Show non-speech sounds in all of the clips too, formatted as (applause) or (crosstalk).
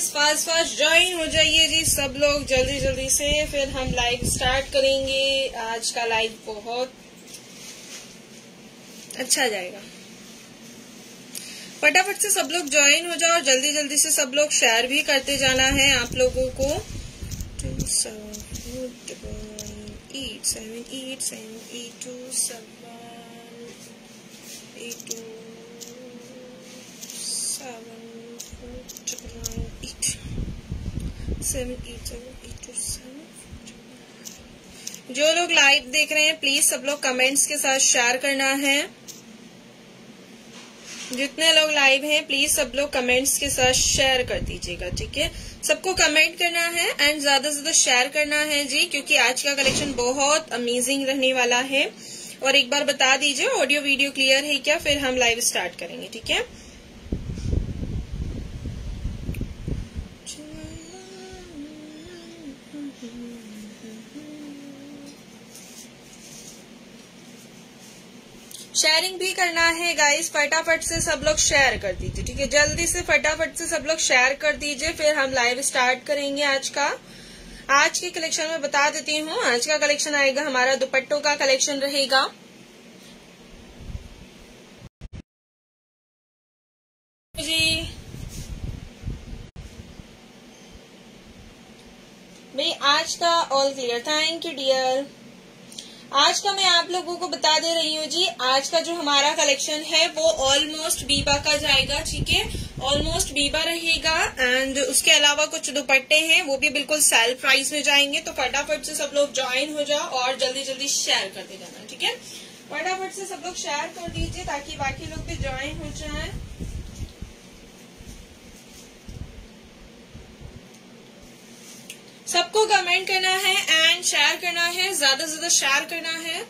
Guys fast fast join हो जाइए जी सब लोग जल्दी जल्दी से, फिर हम लाइव स्टार्ट करेंगे। आज का लाइव बहुत अच्छा जाएगा। फटाफट से सब लोग ज्वाइन हो जाओ और जल्दी जल्दी से सब लोग शेयर भी करते जाना है आप लोगों को। Two seven eight seven eight seven eight two seven eight two seven जो लोग लाइव देख रहे हैं प्लीज़ सब लोग कमेंट्स के साथ शेयर करना है। जितने लोग लाइव हैं प्लीज़ सब लोग कमेंट्स के साथ शेयर कर दीजिएगा, ठीक है? सबको कमेंट करना है एंड ज़्यादा से ज़्यादा शेयर करना है जी, क्योंकि आज का कलेक्शन बहुत अमेजिंग रहने वाला है। और एक बार बता दीजिए ऑडियो वीडियो क्लियर है क्या? फिर हम लाइव स्टार्ट करेंगे, ठीक है? शेयरिंग भी करना है गाइस फटाफट से सब लोग शेयर कर दीजिए, ठीक है? जल्दी से फटाफट से सब लोग शेयर कर दीजिए, फिर हम लाइव स्टार्ट करेंगे आज का। आज के कलेक्शन में बता देती हूँ, आज का कलेक्शन आएगा, हमारा दुपट्टों का कलेक्शन रहेगा। जी। भाई आज का all clear thank you dear आज का मैं आप लोगों को बता दे रही हूँ जी, आज का जो हमारा कलेक्शन है, वो ऑलमोस्ट बीबा का जाएगा, ठीक है? ऑलमोस्ट बीबा रहेगा एंड उसके अलावा कुछ दुपट्टे हैं, वो भी बिल्कुल सेल प्राइस में जाएँगे तो फटाफट से सब लोग ज्वाइन हो जाओ और जल्दी जल्दी शेयर करते जाना, ठीक है? फटाफट से सब लोग शेयर कर दीजिए, ताकि बाकी लोग भी ज्वाइन हो जाए। सबको कमेंट करना है एंड शेयर करना है, ज़्यादा से ज़्यादा शेयर करना है।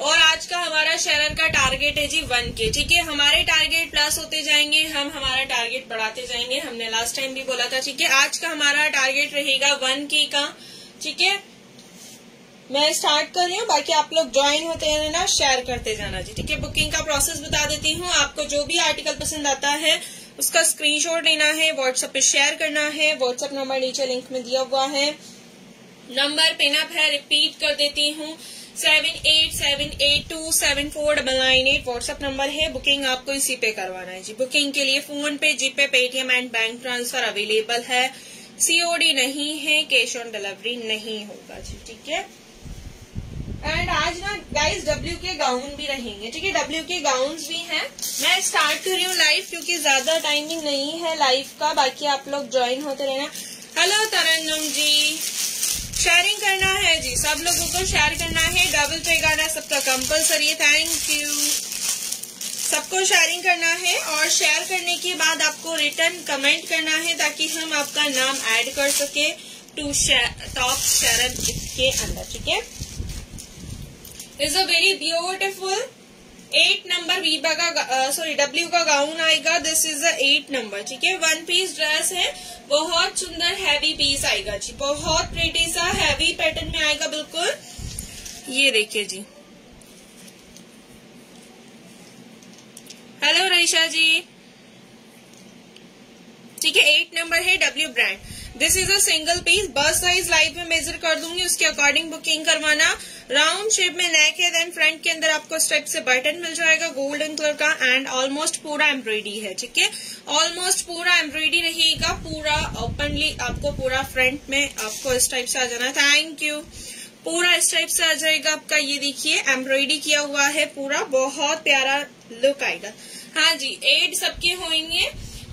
और आज का हमारा शेयर का टारगेट है जी वन के ठीक है? हमारे टारगेट प्लस होते जाएँगे, हम हमारा टारगेट बढ़ाते जाएँगे, हमने लास्ट टाइम भी बोला था, ठीक है? आज का हमारा टारगेट रहेगा वन के का, ठीक है? मैं स्टार्ट कर रही हूँ, बाकी आप लोग ज्वाइन होते रहना शेयर करते जाना जी, ठीक है? बुकिंग का प्रोसेस बता देती हूँ, आपको जो भी आर्टिकल पसंद आता है उसका स्क्रीनशॉट लेना है व्हाट्सएप पे शेयर करना है व्हाट्सएप नंबर नीचे लिंक में दिया हुआ है। नंबर पिनअप है रिपीट कर देती हूँ। Seven eight seven eight two seven four double nine eight WhatsApp number है। बुकिंग आपको इसी पे करवाना है जी। बुकिंग के लिए PhonePe GPay Paytm and bank transfer available है। सीओडी नहीं है कैश ऑन डिलीवरी नहीं होगा जी, ठीक है? आज ना गाइस डब्ल्यू के गाउन भी रहेंगे, ठीक है? डब्ल्यू के गाउन भी हैं। मैं स्टार्ट कर रही हूँ लाइव क्योंकि ज़्यादा टाइमिंग नहीं है लाइव का, बाकी आप लोग ज्वाइन होते रहना। हेलो तरन्नुम जी। शेयरिंग करना है जी, सब लोगों को शेयर करना है। डबल पे गाना सबका कंपल्सरी थैंक यू सबको शेयरिंग करना है और शेयर करने के बाद आपको रिटर्न कमेंट करना है ताकि हम आपका नाम ऐड कर सके टू टॉप शेयर के अंदर, ठीक है? Is a very beautiful eight number Biba का सॉरी डब्ल्यू का गाउन आएगा. This is a eight number ठीक है? वन पीस ड्रेस है. बहुत सुंदर हैवी पीस आएगा जी. बहुत प्रेटी सा हैवी पैटर्न में आएगा, बिल्कुल. ये देखिए जी. हेलो रईशा जी. ठीक है एट नंबर है W brand this is a single piece bust size live में मेजर कर दूँगी, उसके अकॉर्डिंग बुकिंग करवाना. राउंड शेप में नेक है देन फ्रंट के अंदर आपको स्टेप से बटन मिल जाएगा गोल्डन कलर का एंड ऑलमोस्ट पूरा एम्ब्रॉयडरी है, ठीक है? ऑलमोस्ट पूरा एम्ब्रॉयडरी रहेगा, पूरा ओपनली आपको पूरा फ्रंट में आपको इस टाइप से आ जाना थैंक यू पूरा इस टाइप से आ जाएगा आपका, ये देखिए एम्ब्रॉयडरी किया हुआ है पूरा, बहुत प्यारा लुक आएगा. हाँ जी एड सबके होंगे.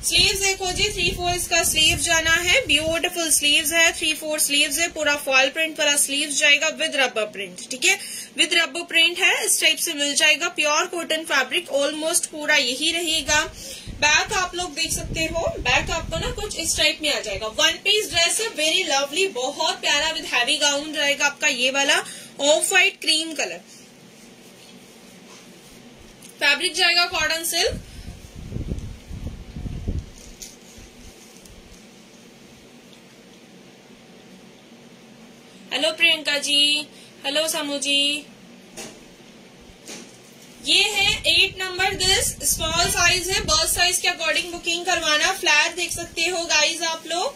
स्लीव्स देखो जी थ्री फोर इसका स्लीव जाना है। ब्यूटीफुल स्लीव्स है थ्री फोर स्लीव्स है। पूरा फॉल प्रिंट वाला स्लीव्स जाएगा विद रबर प्रिंट ठीक है? विद रबर प्रिंट है, इस टाइप से मिल जाएगा प्योर कॉटन फैब्रिक ऑलमोस्ट पूरा यही रहेगा। बैक आप लोग देख सकते हो बैक आपको ना कुछ इस टाइप में आ जाएगा। वन पीस ड्रेस है वेरी लवली बहुत प्यारा विद हैवी गाउन रहेगा आपका ये वाला off white cream colour fabric जाएगा cotton silk hello Priyanka ji hello Samu ji ये है eight number this small size है. बर्थ साइज़ के अकॉर्डिंग बुकिंग करवाना. फ्लैर देख सकते हो गाइज़ आप लोग.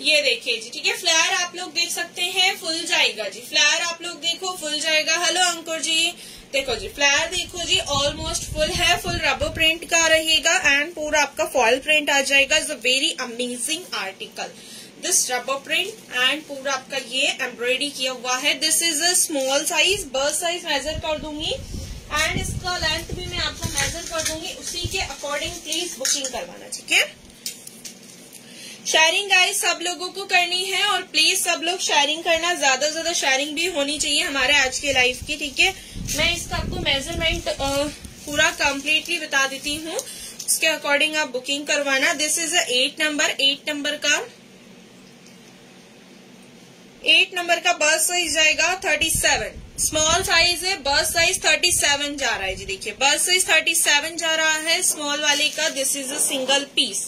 ये देखिए जी, ठीक है? फ्लैर आप लोग देख सकते हैं फुल जाएगा जी. फ्लैर आप लोग देखो फुल जाएगा. हेलो अंकुर जी. देखो जी फ्लैर देखो जी. ऑलमोस्ट फुल है. फुल रबर प्रिंट का रहेगा एंड पूरा आपका फॉल प्रिंट आ जाएगा. Is a very amazing article this rubber print and पूरा आपका ये एम्ब्रॉयडरी किया हुआ है। This is a small size bust size measure कर दूँगी। एंड इसका लेंथ भी मैं आपको मेजर कर दूँगी। उसी के अकॉर्डिंग प्लीज़ बुकिंग करवाना, ठीक है? शेयरिंग गाइस सब लोगों को करनी है और प्लीज़ सब लोग शेयरिंग करना। ज़्यादा से ज़्यादा शेयरिंग भी होनी चाहिए हमारे आज के लाइफ की, ठीक है? मैं इसका आपको मेज़रमेंट पूरा कंप्लीटली बता देती हूँ। उसके अकॉर्डिंग आप बुकिंग करवाना। This is eight number eight number का एट नंबर का बस साइज़ जाएगा थर्टी सेवन स्मॉल साइज़ है, बस साइज़ थर्टी सेवन जा रहा है जी देखिए। बस साइज़ थर्टी सेवन जा रहा है स्मॉल वाले का this is a single piece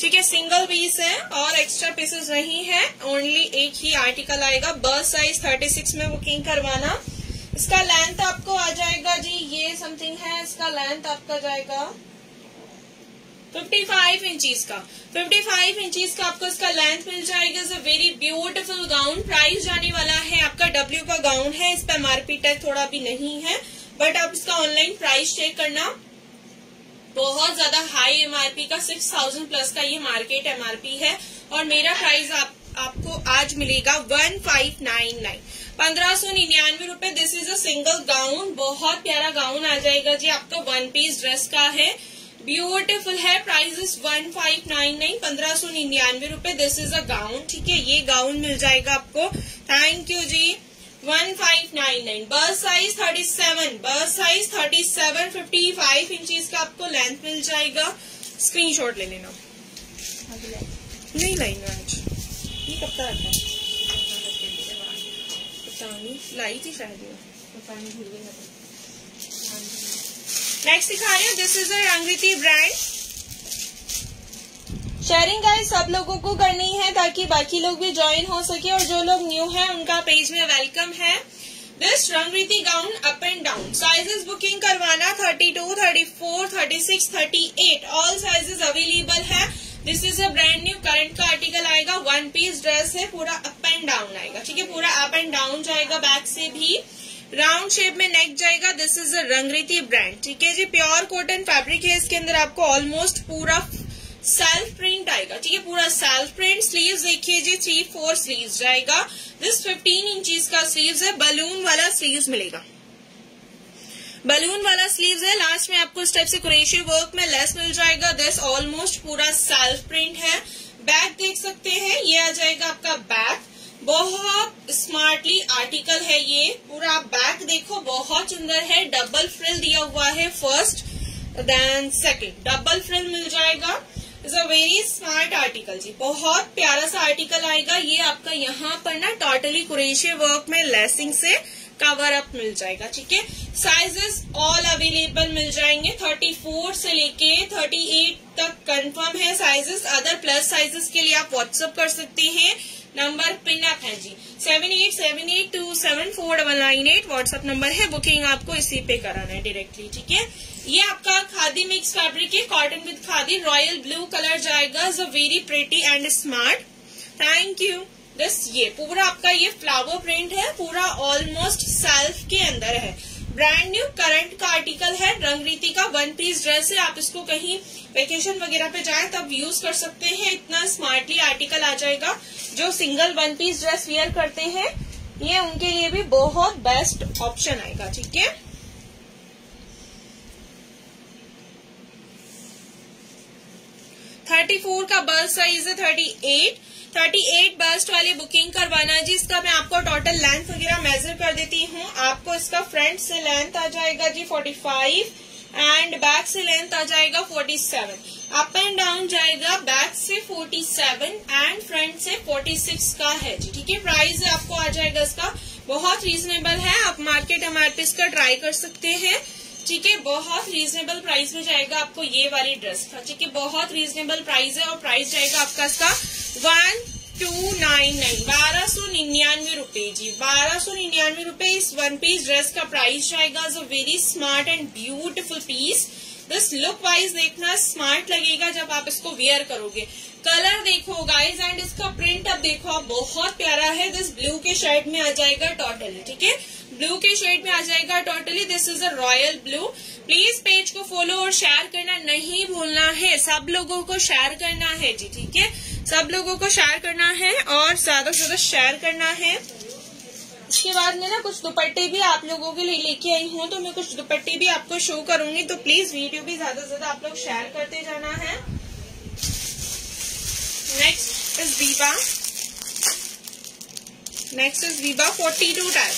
ठीक है सिंगल पीस है और एक्स्ट्रा पीसेस नहीं है ओनली एक ही आर्टिकल आएगा। बस साइज़ 36 में बुकिंग करवाना। इसका लेंथ आपको आ जाएगा जी, ये समथिंग है, इसका लेंथ आपका जाएगा। 55 इंचीज का। 55 इंचीज का आपको इसका लेंथ मिल जाएगा। Is a very beautiful gown price जाने वाला है आपका डब्ल्यू का गाउन है। इस पर एमआरपी टैग थोड़ा भी नहीं है। बट आप इसका ऑनलाइन प्राइस चेक करना। बहुत ज़्यादा हाई एमआरपी का सिक्स थाउज़ेंड प्लस का ये मार्केट एमआरपी है। और मेरा प्राइस आप, आपको आज मिलेगा वन फाइव नाइन नाइन पंद्रह सौ निन्यानवे रूपए this is a single gown बहुत प्यारा गाउन आ जाएगा जी। आपका वन पीस ड्रेस का है। ब्यूटिफुल है price is one five nine nine पंद्रह सौ निन्यानवे रूपए दिस इज़ अ गाउन ठीक है, ये गाउन मिल जाएगा आपको thank you ji one five nine nine bust size thirty seven bust size thirty seven fifty five inches का आपको लेंथ मिल जाएगा स्क्रीनशॉट ले लेना। नहीं लाएँगे आज, ये कब तक आता है? पता नहीं लाई थी शायद नेक्स्ट दिखा रही हूँ this is Rangriti brand sharing guys सब लोगों को करनी है ताकि बाकी लोग भी ज्वाइन हो सके और जो लोग न्यू हैं उनका पेज में वेलकम है. This Rangriti gown up and down sizes booking करवाना 32, 34, 36, 38 ऑल साइजेस अवेलेबल है. This is a brand new current का आर्टिकल आएगा. वन पीस ड्रेस है पूरा अप एंड डाउन आएगा. ठीक है पूरा अप एंड डाउन जाएगा बैक से भी. राउंड शेप में नेक जाएगा। This is a Rangriti brand ठीक है जी? प्योर कॉटन फैब्रिक है इसके अंदर आपको ऑलमोस्ट पूरा सेल्फ प्रिंट आएगा, ठीक है? पूरा सेल्फ प्रिंट स्लीव देखिए जी थ्री फोर स्लीव जाएगा। दिस फिफ्टीन इंचीज का स्लीव है बलून वाला स्लीव मिलेगा। बलून वाला स्लीव्स है लास्ट में आपको इस टाइप से कुरेशी वर्क में लेस मिल जाएगा। दिस ऑलमोस्ट पूरा सेल्फ प्रिंट है। बैक देख सकते हैं, ये आ जाएगा आपका बैक बहुत स्मार्टली आर्टिकल है ये। पूरा बैक देखो, बहुत सुंदर है। डबल फ्रिल दिया हुआ है first then second double frill मिल जाएगा। Is a very smart article जी। बहुत प्यारा सा आर्टिकल आएगा। ये आपका यहाँ पर ना टोटली कुरेशिया वर्क में लेसिंग से कवर अप मिल जाएगा, ठीक है? साइजेस ऑल अवेलेबल मिल जाएँगे। 34 से लेके 38 तक कंफर्म है साइजेस अदर प्लस साइजेस के लिए आप व्हाट्सअप कर सकते हैं। नंबर पिन अप है जी। Seven eight seven eight two seven four double nine eight WhatsApp number है। बुकिंग आपको इसी पे कराना है डायरेक्टली ठीक है? ये आपका खादी मिक्स फैब्रिक है cotton with khadi royal blue colour जाएगा। Is a very pretty and smart thank you this ये, पूरा आपका ये फ्लावर प्रिंट है, पूरा ऑलमोस्ट सेल्फ के अंदर है। ब्रांड न्यू करंट का आर्टिकल है रंगरीति का वन पीस ड्रेस है। आप इसको कहीं वेकेशन वगैरह पे जाए, तब यूज़ कर सकते हैं। इतना स्मार्टली आर्टिकल आ जाएगा, जो single one piece dress wear करते हैं। ये उनके लिए भी बहुत बेस्ट ऑप्शन आएगा, ठीक है? थर्टी फोर का बर्थ साइज़ है thirty eight thirty eight bust वाली बुकिंग करवाना जी, इसका मैं आपको टोटल लेंथ वगैरह मेजर कर देती हूँ। आपको इसका फ्रंट से लेंथ आ जाएगा जी फोर्टी फाइव एंड बैक से लेंथ आ जाएगा forty seven up and down जाएगा बैक से फोर्टी सेवन एंड फ्रंट से फोर्टी सिक्स का है जी, ठीक है? प्राइस आपको आ जाएगा इसका। बहुत रीजनेबल है, आप मार्केट एमआरपी इसका ट्राई कर सकते हैं। ठीक है, बहुत रीजनेबल प्राइस में जाएगा आपको ये वाली ड्रेस का, ठीक है, बहुत रीजनेबल प्राइस है और प्राइस जाएगा आपका इसका वन टू नाइन नाइन बारह सौ निन्यानवे रुपये जी, बारह सौ निन्यानवे रुपये इस वन पीस ड्रेस का प्राइस जाएगा जो very smart and beautiful piece this look wise देखना स्मार्ट लगेगा जब आप इसको वेयर करोगे। कलर देखो गाइज़ एंड इसका प्रिंट अब देखो बहुत प्यारा है दिस ब्लू के शर्ट में आ जाएगा टोटल ठीक है? ब्लू के शेड में आ जाएगा totally this is a royal blue please page को फॉलो और शेयर करना नहीं भूलना है। सब लोगों को शेयर करना है जी, ठीक है? सब लोगों को शेयर करना है और ज़्यादा से ज़्यादा शेयर करना है। इसके बाद में ना कुछ दुपट्टे भी आप लोगों के लिए लेके आई हूँ तो मैं कुछ दुपट्टे भी आपको शो करूँगी तो प्लीज़ वीडियो भी ज़्यादा से ज़्यादा आप लोग शेयर करते जाना है। Next is Biba next is Biba forty two type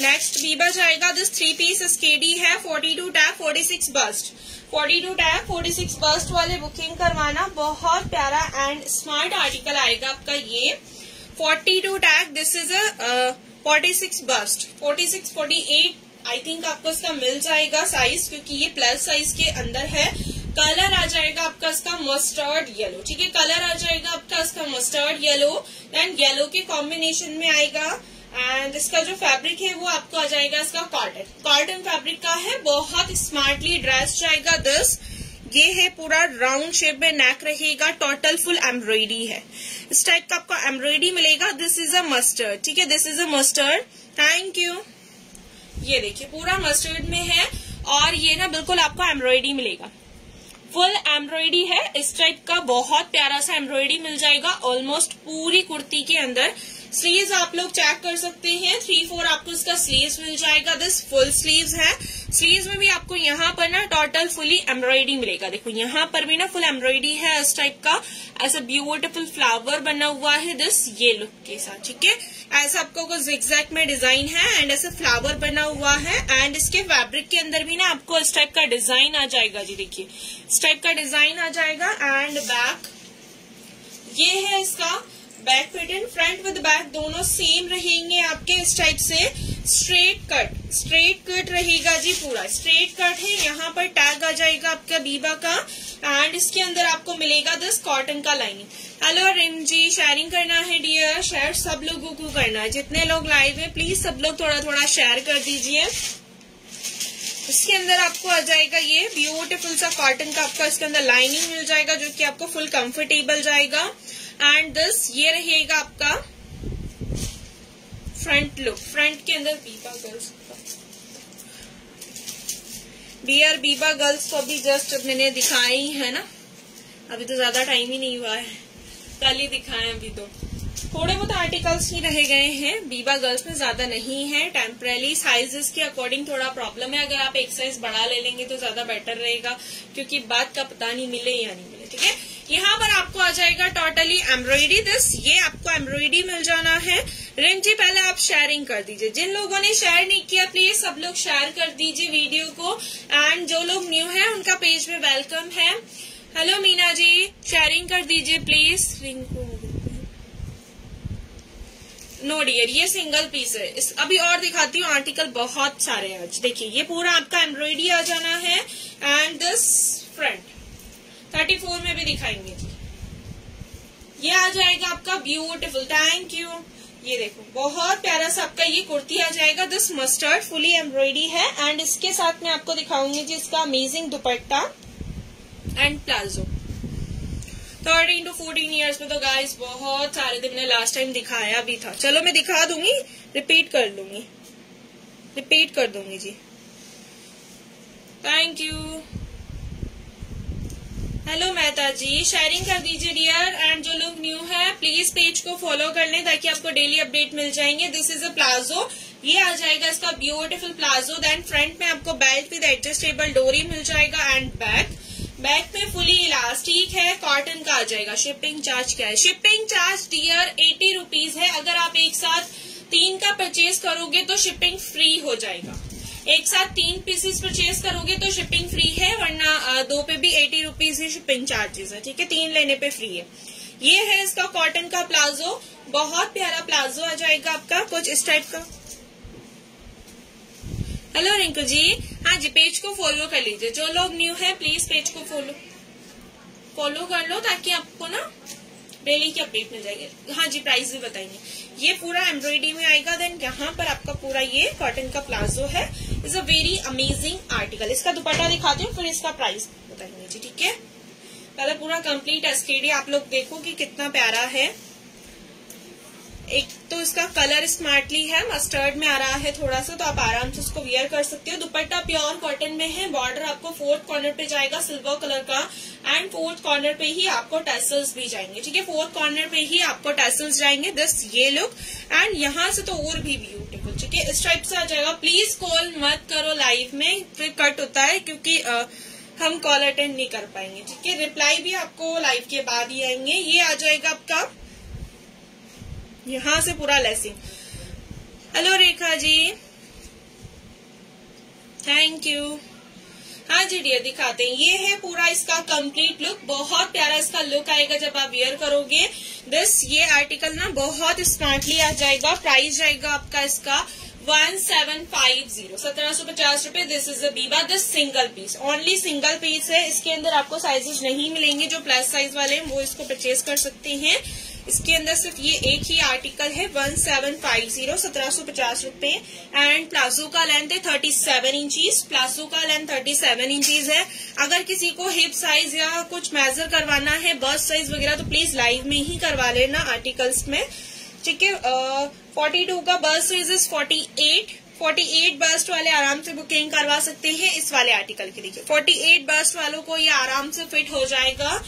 next Biba जाएगा दिस थ्री पीस स्केडी है forty two top forty six bust forty two top forty six bust वाले बुकिंग करवाना बहुत प्यारा एंड स्मार्ट आर्टिकल आएगा आपका ये forty two tag this is a forty six bust forty six forty eight I think आपको इसका मिल जाएगा साइज़ क्योंकि ये प्लस साइज़ के अंदर है. कलर आ जाएगा आपका इसका मस्टर्ड येलो ठीक है कलर आ जाएगा आपका इसका मस्टर्ड येलो देन येलो के कॉम्बिनेशन में आएगा एंड इसका जो फैब्रिक है, वो आपको आ जाएगा इसका कॉटन कॉटन फैब्रिक का है, बहुत स्मार्टली ड्रेस जाएगा दिस ये है पूरा राउंड शेप में नेक रहेगा टोटल फुल एम्ब्रॉयडरी है. इस टाइप का आपको एम्ब्रॉयडरी मिलेगा. दिस इज़ अ मस्टर्ड ठीक है? This is a mustard thank you ये देखिए, पूरा मस्टर्ड में है और ये ना बिल्कुल आपको एम्ब्रॉयडरी मिलेगा. फुल एम्ब्रॉयडरी है. इस टाइप का बहुत प्यारा सा एम्ब्रॉयडरी मिल जाएगा. ऑलमोस्ट पूरी कुर्ती के अंदर. स्लीव्स आप लोग चेक कर सकते हैं। थ्री फोर आपको इसका स्लीव्स मिल जाएगा। दिस फुल स्लीव्स है। स्लीव्स में भी आपको यहाँ पर ना टोटल फुली एम्ब्रॉयडरी मिलेगा। देखो, यहाँ पर भी ना फुल एम्ब्रॉयडरी है इस टाइप का। ऐसा ब्यूटिफुल फ्लावर बना हुआ है दिस ये लुक के साथ, ठीक है? ऐसा आपको एग्जैक्ट में डिज़ाइन है एंड ऐसा फ्लावर बना हुआ है एंड इसके फैब्रिक के अंदर भी ना आपको इस टाइप का डिज़ाइन आ जाएगा। जी देखिए, इस टाइप का डिज़ाइन आ जाएगा एंड बैक ये है इसका back pattern front with back दोनों सेम रहेंगे आपके इस टाइप से। स्ट्रेट कट स्ट्रेट कट रहेगा जी पूरा। स्ट्रेट कट है, यहाँ पर टैग आ जाएगा आपका बीबा का एंड इसके अंदर आपको मिलेगा दिस कॉटन का lining hello Rim ji sharing करना है डियर शेयर सब लोगों को करना है। जितने लोग लाइव है प्लीज़ सब लोग थोड़ा थोड़ा शेयर कर दीजिए। इसके अंदर आपको आ जाएगा ये ब्यूटीफुल सा कॉटन का आपका इसके अंदर लाइनिंग मिल जाएगा, जो कि आपको फुल कंफर्टेबल जाएगा। एंड दिस ये रहेगा आपका फ्रंट लुक फ्रंट के अंदर Biba girls B R Biba girls को अभी जस्ट मैंने दिखाई ही है ना? अभी तो ज़्यादा टाइम ही नहीं हुआ है। कल ही दिखाए अभी तो। थोड़े बहुत आर्टिकल्स ही रह गए हैं। बीबा गर्ल्स में ज़्यादा नहीं है। टेम्परली साइजेस के अकॉर्डिंग थोड़ा प्रॉब्लम है। अगर आप एक साइज़ बड़ा ले लेंगे तो ज़्यादा बेटर रहेगा, क्योंकि बात का पता नहीं मिले या नहीं मिले, ठीक है? यहाँ पर आपको आ जाएगा टोटली एम्ब्रॉयडरी दिस ये आपको एम्ब्रॉयडरी मिल जाना है। रिम जी, पहले आप शेयरिंग कर दीजिए। जिन लोगों ने शेयर नहीं किया प्लीज़ सब लोग शेयर कर दीजिए वीडियो को। एंड जो लोग न्यू है, उनका पेज में वेलकम है। हेलो मीना जी शेयरिंग कर दीजिए प्लीज़ रिंग को नो डियर ये सिंगल पीस है। इस, अभी और दिखाती हूँ आर्टिकल बहुत सारे हैं आज। देखिए, ये पूरा आपका एम्ब्रॉयडरी आ जाना है and this front thirty four में भी दिखाएँगे। ये आ जाएगा आपका ब्यूटिफुल थैंक यू ये देखो, बहुत प्यारा सा आपका ये कुर्ती आ जाएगा। दिस मस्टर्ड फुली एम्ब्रॉयडरी है एंड इसके साथ में आपको दिखाऊँगी जी इसका amazing dupatta and palazzo thirteen to fourteen years में तो गाइस बहुत सारे दिन मैंने लास्ट टाइम दिखाया भी था। चलो मैं दिखा दूँगी रिपीट कर दूँगी। रिपीट कर दूँगी जी। Thank you hello Mehta ji sharing कर दीजिए डियर एंड जो लोग न्यू है प्लीज़ पेज को फॉलो कर लें ताकि आपको डेली अपडेट मिल जाएँगे। दिस इज़ अ प्लाजो ये आ जाएगा इसका ब्यूटीफुल प्लाजो देन फ्रंट में आपको बेल्ट विद एडजस्टेबल डोरी मिल जाएगा एंड बैक बैक पे फुली इलास्टिक है? कॉटन का आ जाएगा। शिपिंग चार्ज क्या है? Shipping charge dear eighty rupees है। अगर आप एक साथ तीन का परचेज करोगे तो शिपिंग फ्री हो जाएगा। एक साथ तीन पीसेस परचेज करोगे तो शिपिंग फ्री है, वरना दो पे भी एटी रुपीज़ ही शिपिंग चार्जेस है, ठीक है? तीन लेने पे फ्री है। ये है इसका कॉटन का प्लाजो। बहुत प्यारा प्लाजो आ जाएगा आपका, कुछ इस टाइप का। हेलो रिंकू जी। हाँ जी, पेज को फॉलो कर लीजिए। जो लोग न्यू है प्लीज़ पेज को फॉलो फॉलो कर लो ताकि आपको ना डेली की अपडेट मिल जाएगी। हाँ जी प्राइस भी बताएँगे ये पूरा एम्ब्रॉयडरी में आएगा देन यहाँ पर आपका पूरा ये कॉटन का प्लाजो है। Is a very amazing article इसका दुपट्टा दिखाती हूँ, फिर इसका प्राइस बताएँगे जी, ठीक है? पहले पूरा कंप्लीट एसकेडी आप लोग देखो कि कितना प्यारा है। एक तो इसका कलर स्मार्टली है मस्टर्ड में आ रहा है थोड़ा सा तो आप आराम से उसको वियर कर सकते हो। दुपट्टा प्योर कॉटन में है बॉर्डर आपको फोर्थ कॉर्नर पे जाएगा सिल्वर कलर का एंड फोर्थ कॉर्नर पे ही आपको टेसल्स भी जाएँगे, ठीक है? फोर्थ कॉर्नर पे ही आपको टेसल्स जाएँगे दिस ये लुक एंड यहाँ से तो और भी ब्यूटीफुल ठीक है? इस टाइप से आ जाएगा। प्लीज़ कॉल मत करो लाइव में, फिर कट होता है, क्योंकि हम कॉल अटेंड नहीं कर पाएँगे, ठीक है? रिप्लाई भी आपको लाइव के बाद ही आएँगे। ये आ जाएगा आपका यहाँ से पूरा lacing hello Rekha ji. Thank you हाँ जी डियर दिखाते हैं। ये है पूरा इसका कंप्लीट लुक बहुत प्यारा इसका लुक आएगा जब आप वियर करोगे. दिस ये आर्टिकल ना बहुत स्मार्टली आ जाएगा प्राइस जाएगा आपका इसका वन सेवन फाइव ज़ीरो सत्रह सौ पचास रूपए this is Biba this single piece only single piece है. इसके अंदर आपको साइजेस नहीं मिलेंगे, जो प्लस साइज़ वाले हैं, वो इसको परचेज कर सकते हैं। इसके अंदर सिर्फ़ ये एक ही आर्टिकल है वन सेवन फाइव ज़ीरो सत्रह सौ पचास रूपए। एंड प्लाजो का लेंथ है थर्टी सेवन इंचीज प्लाजो का लेंथ थर्टी सेवन इंचीज है। अगर किसी को हिप साइज़ या कुछ मेजर करवाना है बर्थ साइज़ वगैरह तो प्लीज़ लाइव में ही करवा लेना आर्टिकल्स में। ठीक है? फोर्टी टू का bust size is forty eight forty eight bust वाले आराम से बुकिंग करवा सकते हैं इस वाले आर्टिकल के लिए। फोर्टी एट बर्स्ट वालों को ये आराम से फिट हो जाएगा।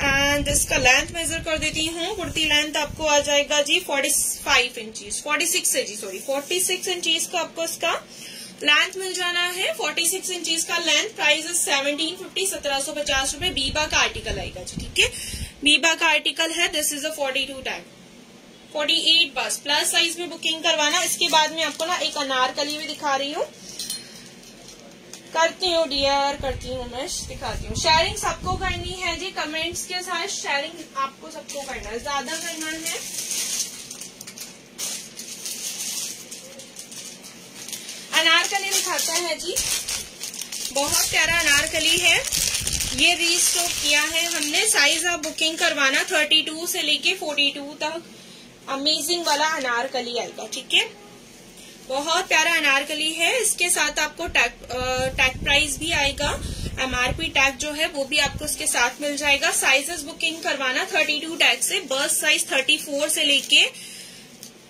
एंड इसका लेंथ मेजर कर देती हूँ। कुर्ती लेंथ आपको आ जाएगा जी 45 इंचीज 46 है जी सॉरी 46 इंचीज का आपको इसका लेंथ मिल जाना है। 46 इंचीज का लेंथ प्राइस सेवनटीन फिफ्टी सत्रह सौ पचास रुपये बीबा का आर्टिकल आएगा जी, ठीक है? बीबा का आर्टिकल है। This is a forty two time forty eight बस प्लस साइज़ में बुकिंग करवाना। इसके बाद में आपको ना एक अनारकली भी दिखा रही हूँ। करती हूँ डियर करती हूँ मैं दिखाती हूँ। शेयरिंग सबको करनी है जी कमेंट्स के साथ शेयरिंग आपको सबको करना है। ज़्यादा करना है। अनारकली दिखाता है जी। बहुत प्यारा अनारकली है। ये रीस्टॉक किया है हमने। साइज़ आप बुकिंग करवाना 32 से लेके 42 तक। अमेजिंग वाला अनारकली आएगा, ठीक है? बहुत प्यारा अनारकली है। इसके साथ आपको टैग टैग प्राइस भी आएगा। एमआरपी टैग जो है, वो भी आपको इसके साथ मिल जाएगा। साइजेस बुकिंग करवाना 32 टैग से, बस साइज़ 34 से लेके,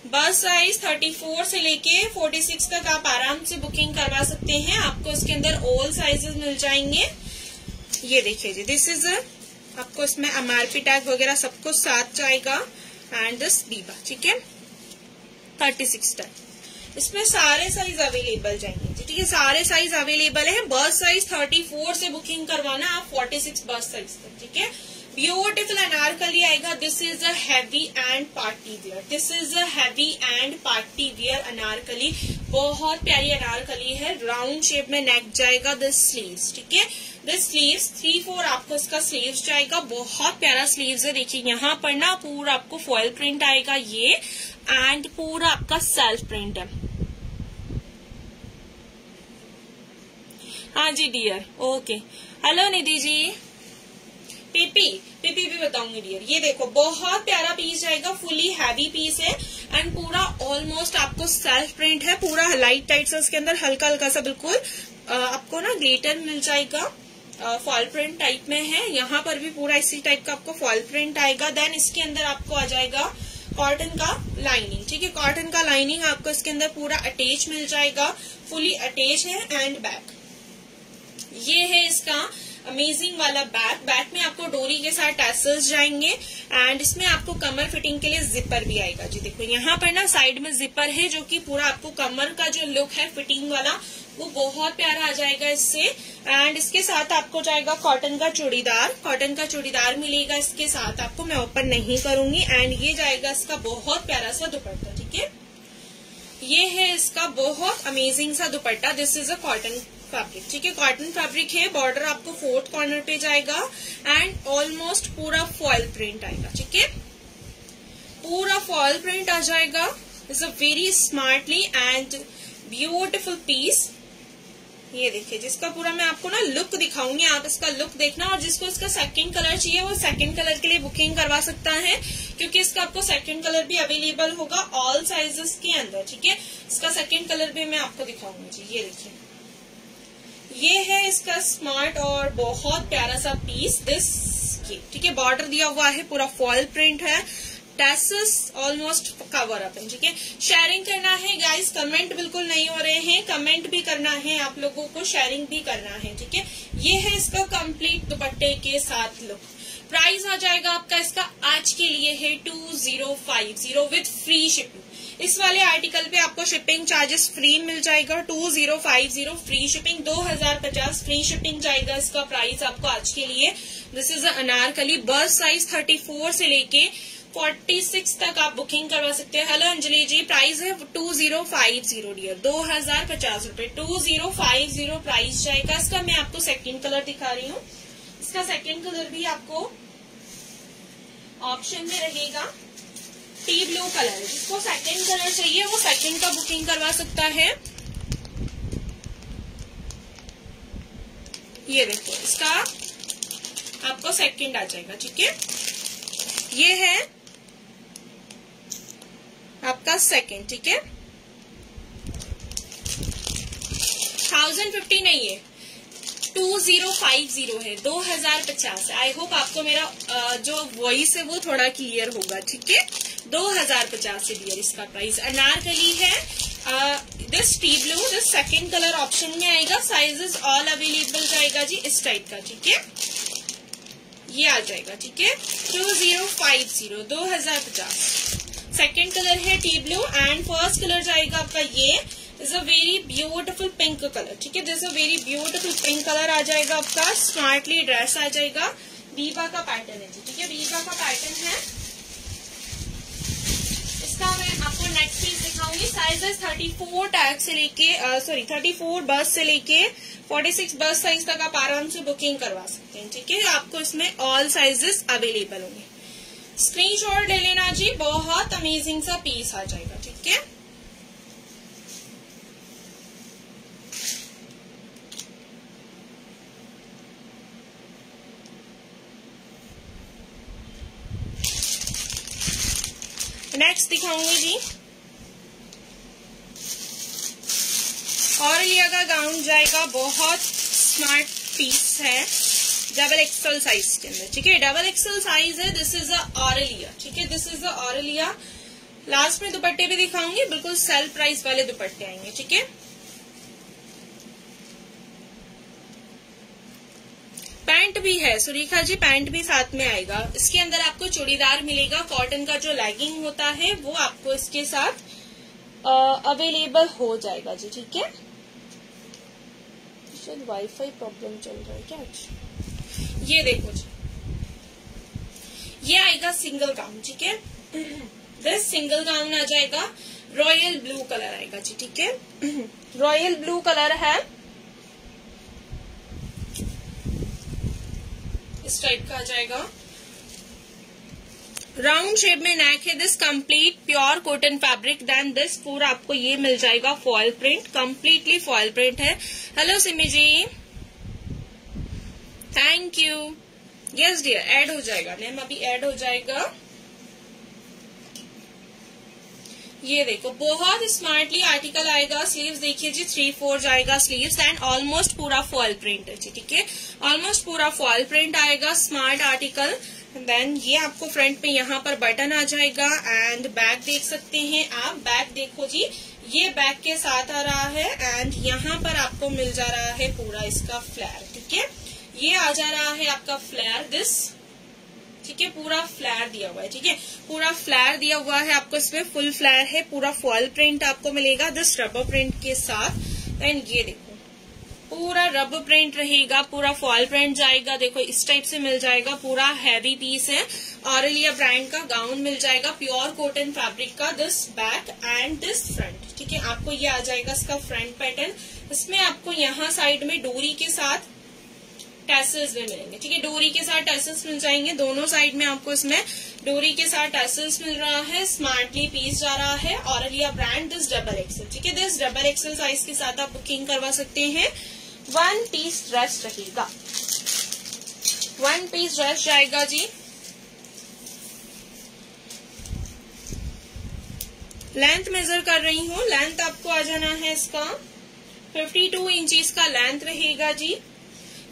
बस साइज़ 34 से लेके 46 तक आप आराम से बुकिंग करवा सकते हैं। आपको इसके अंदर ऑल साइजेस मिल जाएँगे। ये देखिए जी दिस इज़ आपको इसमें एमआरपी टैग वगैरह सब कुछ साथ जाएगा। एंड दिस बीबा ठीक है? Thirty six tag. इसमें सारे साइज़ अवेलेबल जाएँगे ठीक है, सारे साइज़ अवेलेबल है। बस साइज़ 34 से बुकिंग करवाना आप 46 बस साइज़ तक, ठीक है? ब्यूटिफुल अनारकली आएगा। This is a heavy and party wear this is a heavy and party wear anarkali. बहुत प्यारी अनारकली है। राउंड शेप में नेक जाएगा दिस स्लीव्स ठीक है? दिस स्लीव्स थ्री फोर आपको इसका स्लीव्स जाएगा। बहुत प्यारा स्लीव्स है। देखिए, यहाँ पर ना पूरा आपको फॉयल प्रिंट आएगा। ये एंड पूरा आपका सेल्फ प्रिंट है। हाँ जी dear okay hello Nidhi ji. PP PP भी बताऊँगी डियर ये देखो, बहुत प्यारा पीस जाएगा फुली हैवी पीस है एंड पूरा ऑलमोस्ट आपको सेल्फ प्रिंट है, पूरा लाइट टाइट से उसके अंदर हल्का हल्का सा बिल्कुल आपको ना ग्लेटर मिल जाएगा फॉल प्रिंट टाइप में है, यहाँ पर भी पूरा इसी टाइप का आपको फॉल प्रिंट आएगा देन इसके अंदर आपको आ जाएगा कॉटन का लाइनिंग ठीक है? कॉटन का लाइनिंग आपको इसके अंदर पूरा अटैच मिल जाएगा फुली अटैच है एंड बैक ये है इसका अमेजिंग वाला बैक बैक में आपको डोरी के साथ टैसल्स जाएँगे एंड इसमें आपको कमर फिटिंग के लिए जिपर भी आएगा। जी देखो, यहाँ पर ना साइड में जिपर है जो कि पूरा आपको कमर का जो लुक है फिटिंग वाला वो बहुत प्यारा आ जाएगा इससे। एंड इसके साथ आपको जाएगा कॉटन का चूड़ीदार। कॉटन का चूड़ीदार मिलेगा इसके साथ। आपको मैं ओपन नहीं करूँगी। एंड ये जाएगा इसका बहुत प्यारा सा दुपट्टा, ठीक है? ये है इसका बहुत अमेजिंग सा dupatta. This is a cotton fabric ठीक है? कॉटन फैब्रिक है। बॉर्डर आपको फोर्थ कॉर्नर पे जाएगा। एंड ऑलमोस्ट पूरा फॉयल प्रिंट आएगा, ठीक है? पूरा फॉयल प्रिंट आ जाएगा। It's a very smartly and beautiful piece ये देखिए, जिसका पूरा मैं आपको ना लुक दिखाऊँगी, आप इसका लुक देखना और जिसको इसका सेकंड कलर चाहिए, वो सेकंड कलर के लिए बुकिंग करवा सकता है, क्योंकि इसका आपको सेकंड कलर भी अवेलेबल होगा ऑल साइजेस के अंदर, ठीक है? इसका सेकंड कलर भी मैं आपको दिखाऊँगी, जी, ये देखिए। ये है इसका स्मार्ट और बहुत प्यारा सा पीस दिस ठीक है? बॉर्डर दिया हुआ है, पूरा फॉल प्रिंट है। टैसेस ऑलमोस्ट कवर अप है, ठीक है? शेयरिंग करना है गाइस कमेंट बिल्कुल नहीं हो रहे हैं कमेंट भी करना है, आप लोगों को शेयरिंग भी करना है, ठीक है? ये है इसका कंप्लीट दुपट्टे के साथ लुक प्राइस आ जाएगा आपका इसका आज के लिए है two zero five zero with free shipping इस वाले आर्टिकल पे आपको शिपिंग चार्जेस फ्री मिल जाएगा two zero five zero free shipping दो हज़ार पचास फ्री शिपिंग जाएगा इसका प्राइस आपको आज के लिए. दिस इज़ अनारकली बस साइज़ थर्टी फोर से लेके फोर्टी सिक्स तक आप बुकिंग करवा सकते हैं। हेलो अंजलि जी प्राइस है two zero five zero dear दो हज़ार पचास रूपए। Two zero five zero price जाएगा। इसका मैं आपको सेकंड कलर दिखा रही हूँ। इसका सेकंड कलर भी आपको ऑप्शन में रहेगा। टी ब्लू कलर जिसको सेकंड कलर चाहिए, वो सेकंड का बुकिंग करवा सकता है। ये देखो, इसका आपको सेकंड आ जाएगा, ठीक है? ये है आपका सेकंड ठीक है? थाउज़ेंड फिफ्टी नहीं है। टू ज़ीरो फाइव ज़ीरो है दो हज़ार पचास आई होप आपको मेरा जो वॉइस है वो थोड़ा क्लियर होगा, ठीक है? दो हज़ार पचास से डियर इसका प्राइस अनारकली है this teal blue this second colour option में आएगा। साइजेस ऑल अवेलेबल जाएगा जी, इस टाइप का, ठीक है? ये आ जाएगा, ठीक है? टू ज़ीरो फाइव ज़ीरो दो हज़ार पचास सेकेंड कलर है teal blue and first colour जाएगा आपका ये. Is a very beautiful pink colour ठीक है? This a very beautiful pink colour आ जाएगा आपका. स्मार्टली ड्रेस आ जाएगा. बीबा का पैटर्न है ठीक है? बीबा का पैटर्न है. इसका मैं आपको नेक्स्ट पीस दिखाऊँगी. साइजेस 34 टैग से लेके सॉरी 34 बस से लेके 46 बस साइज़ तक आप आराम से बुकिंग करवा सकते हैं. ठीक है? आपको इसमें ऑल साइजेस अवेलेबल होंगे. स्क्रीनशॉट ले लेना जी, बहुत अमेजिंग सा पीस आ जाएगा, ठीक है? नेक्स्ट दिखाऊँगी जी। और लिया का गाउन जाएगा, बहुत स्मार्ट पीस है। डबल एक्सल साइज़ के अंदर, ठीक है? डबल एक्सल साइज़ है दिस इज़ अरलिया ठीक है? दिस इज़ अरलिया लास्ट में दुपट्टे भी दिखाऊँगी, बिल्कुल सेल प्राइस वाले दुपट्टे आएँगे, ठीक है? पैंट भी है, सुरेखा जी पैंट भी साथ में आएगा। इसके अंदर आपको चूड़ीदार मिलेगा कॉटन का जो लैगिंग होता है, वो आपको इसके साथ अवेलेबल हो जाएगा जी, ठीक है? शायद वाईफाई प्रॉब्लम चल रहा है क्या? अच्छा ये देखो जी। ये आएगा सिंगल गाउन ठीक है? दिस सिंगल गाउन आ जाएगा रॉयल ब्लू कलर आएगा जी, ठीक है? रॉयल ब्लू कलर है। इस टाइप का आ जाएगा। राउंड शेप में नेक है। This complete pure cotton fabric then this पूरा आपको ये मिल जाएगा foil print completely foil print है। Hello Simi ji thank you yes dear add हो जाएगा. नेम अभी ऐड हो जाएगा. ये देखो, बहुत स्मार्टली आर्टिकल आएगा स्लीव्स देखिए जी थ्री फोर जाएगा स्लीव्स एंड ऑलमोस्ट पूरा फॉल प्रिंट है जी, ठीक है? ऑलमोस्ट पूरा फॉल प्रिंट आएगा स्मार्ट आर्टिकल देन ये आपको फ्रंट पे यहाँ पर बटन आ जाएगा एंड बैक देख सकते हैं आप. बैक देखो जी, ये बैक के साथ आ रहा है एंड यहाँ पर आपको मिल जा रहा है पूरा इसका फ्लैर ठीक है? ये आ जा रहा है आपका फ्लैर दिस ठीक है, पूरा फ्लैर दिया हुआ है, ठीक है? पूरा फ्लैर दिया हुआ है आपको इसमें फुल फ्लैर है, पूरा फॉल प्रिंट आपको मिलेगा दिस रबर प्रिंट के साथ. एंड ये देखो, पूरा रब प्रिंट रहेगा, पूरा फॉल प्रिंट जाएगा, देखो, इस टाइप से मिल जाएगा, पूरा हैवी पीस है. ऑरलिया ब्रांड का गाउन मिल जाएगा प्योर कॉटन फैब्रिक का this back and this front ठीक है, आपको ये आ जाएगा इसका फ्रंट पैटर्न इसमें आपको यहाँ साइड में डोरी के साथ टैसल्स में मिलेंगे। ठीक है, डोरी के साथ टैसल्स मिल जाएँगे। दोनों साइड में आपको इसमें डोरी के साथ टैसल्स मिल रहा है, स्मार्टली पीस जा रहा है और Alia brand this double XL, ठीक है, दिस डबल एक्सल साइज़ के साथ आप बुकिंग करवा सकते हैं। वन पीस ड्रेस रहेगा। वन पीस ड्रेस जाएगा जी। लेंथ मेजर कर रही हूँ। लेंथ आपको आ जाना है इसका। 52 टू इंचीज का लेंथ रहेगा जी।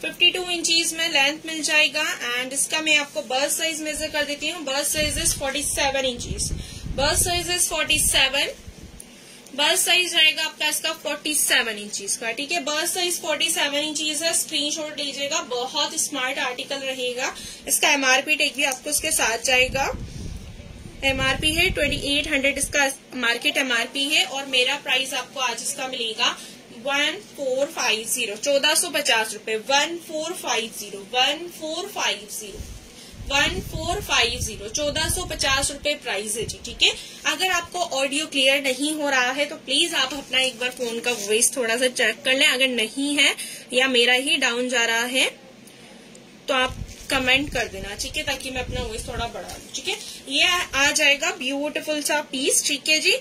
52 इंचीज में लेंथ मिल जाएगा एंड इसका मैं आपको बर्थ साइज़ मेजर कर देती हूँ। Bust size is 47 inches bust size is 47 bust size रहेगा आपका इसका 47 इंचीज का, ठीक है? बर्थ साइज़ 47 इंचीज है स्क्रीनशॉट लीजिएगा, बहुत स्मार्ट आर्टिकल रहेगा। इसका एमआरपी टेक भी आपको इसके साथ जाएगा। एमआरपी है 2800 इसका मार्केट एमआरपी है और मेरा प्राइस आपको आज इसका मिलेगा। वन फोर फाइव ज़ीरो चौदह सौ पचास रूपए one four five zero one four five zero one four five zero चौदह सौ पचास रूपए प्राइस है जी, ठीक है? अगर आपको ऑडियो क्लियर नहीं हो रहा है तो प्लीज़ आप अपना एक बार फ़ोन का वॉइस थोड़ा सा चेक कर लें। अगर नहीं है या मेरा ही डाउन जा रहा है तो आप कमेंट कर देना, ठीक है, ताकि मैं अपना वॉइस थोड़ा बढ़ा लू ठीक है? ये आ जाएगा ब्यूटीफुल सा पीस ठीक है जी?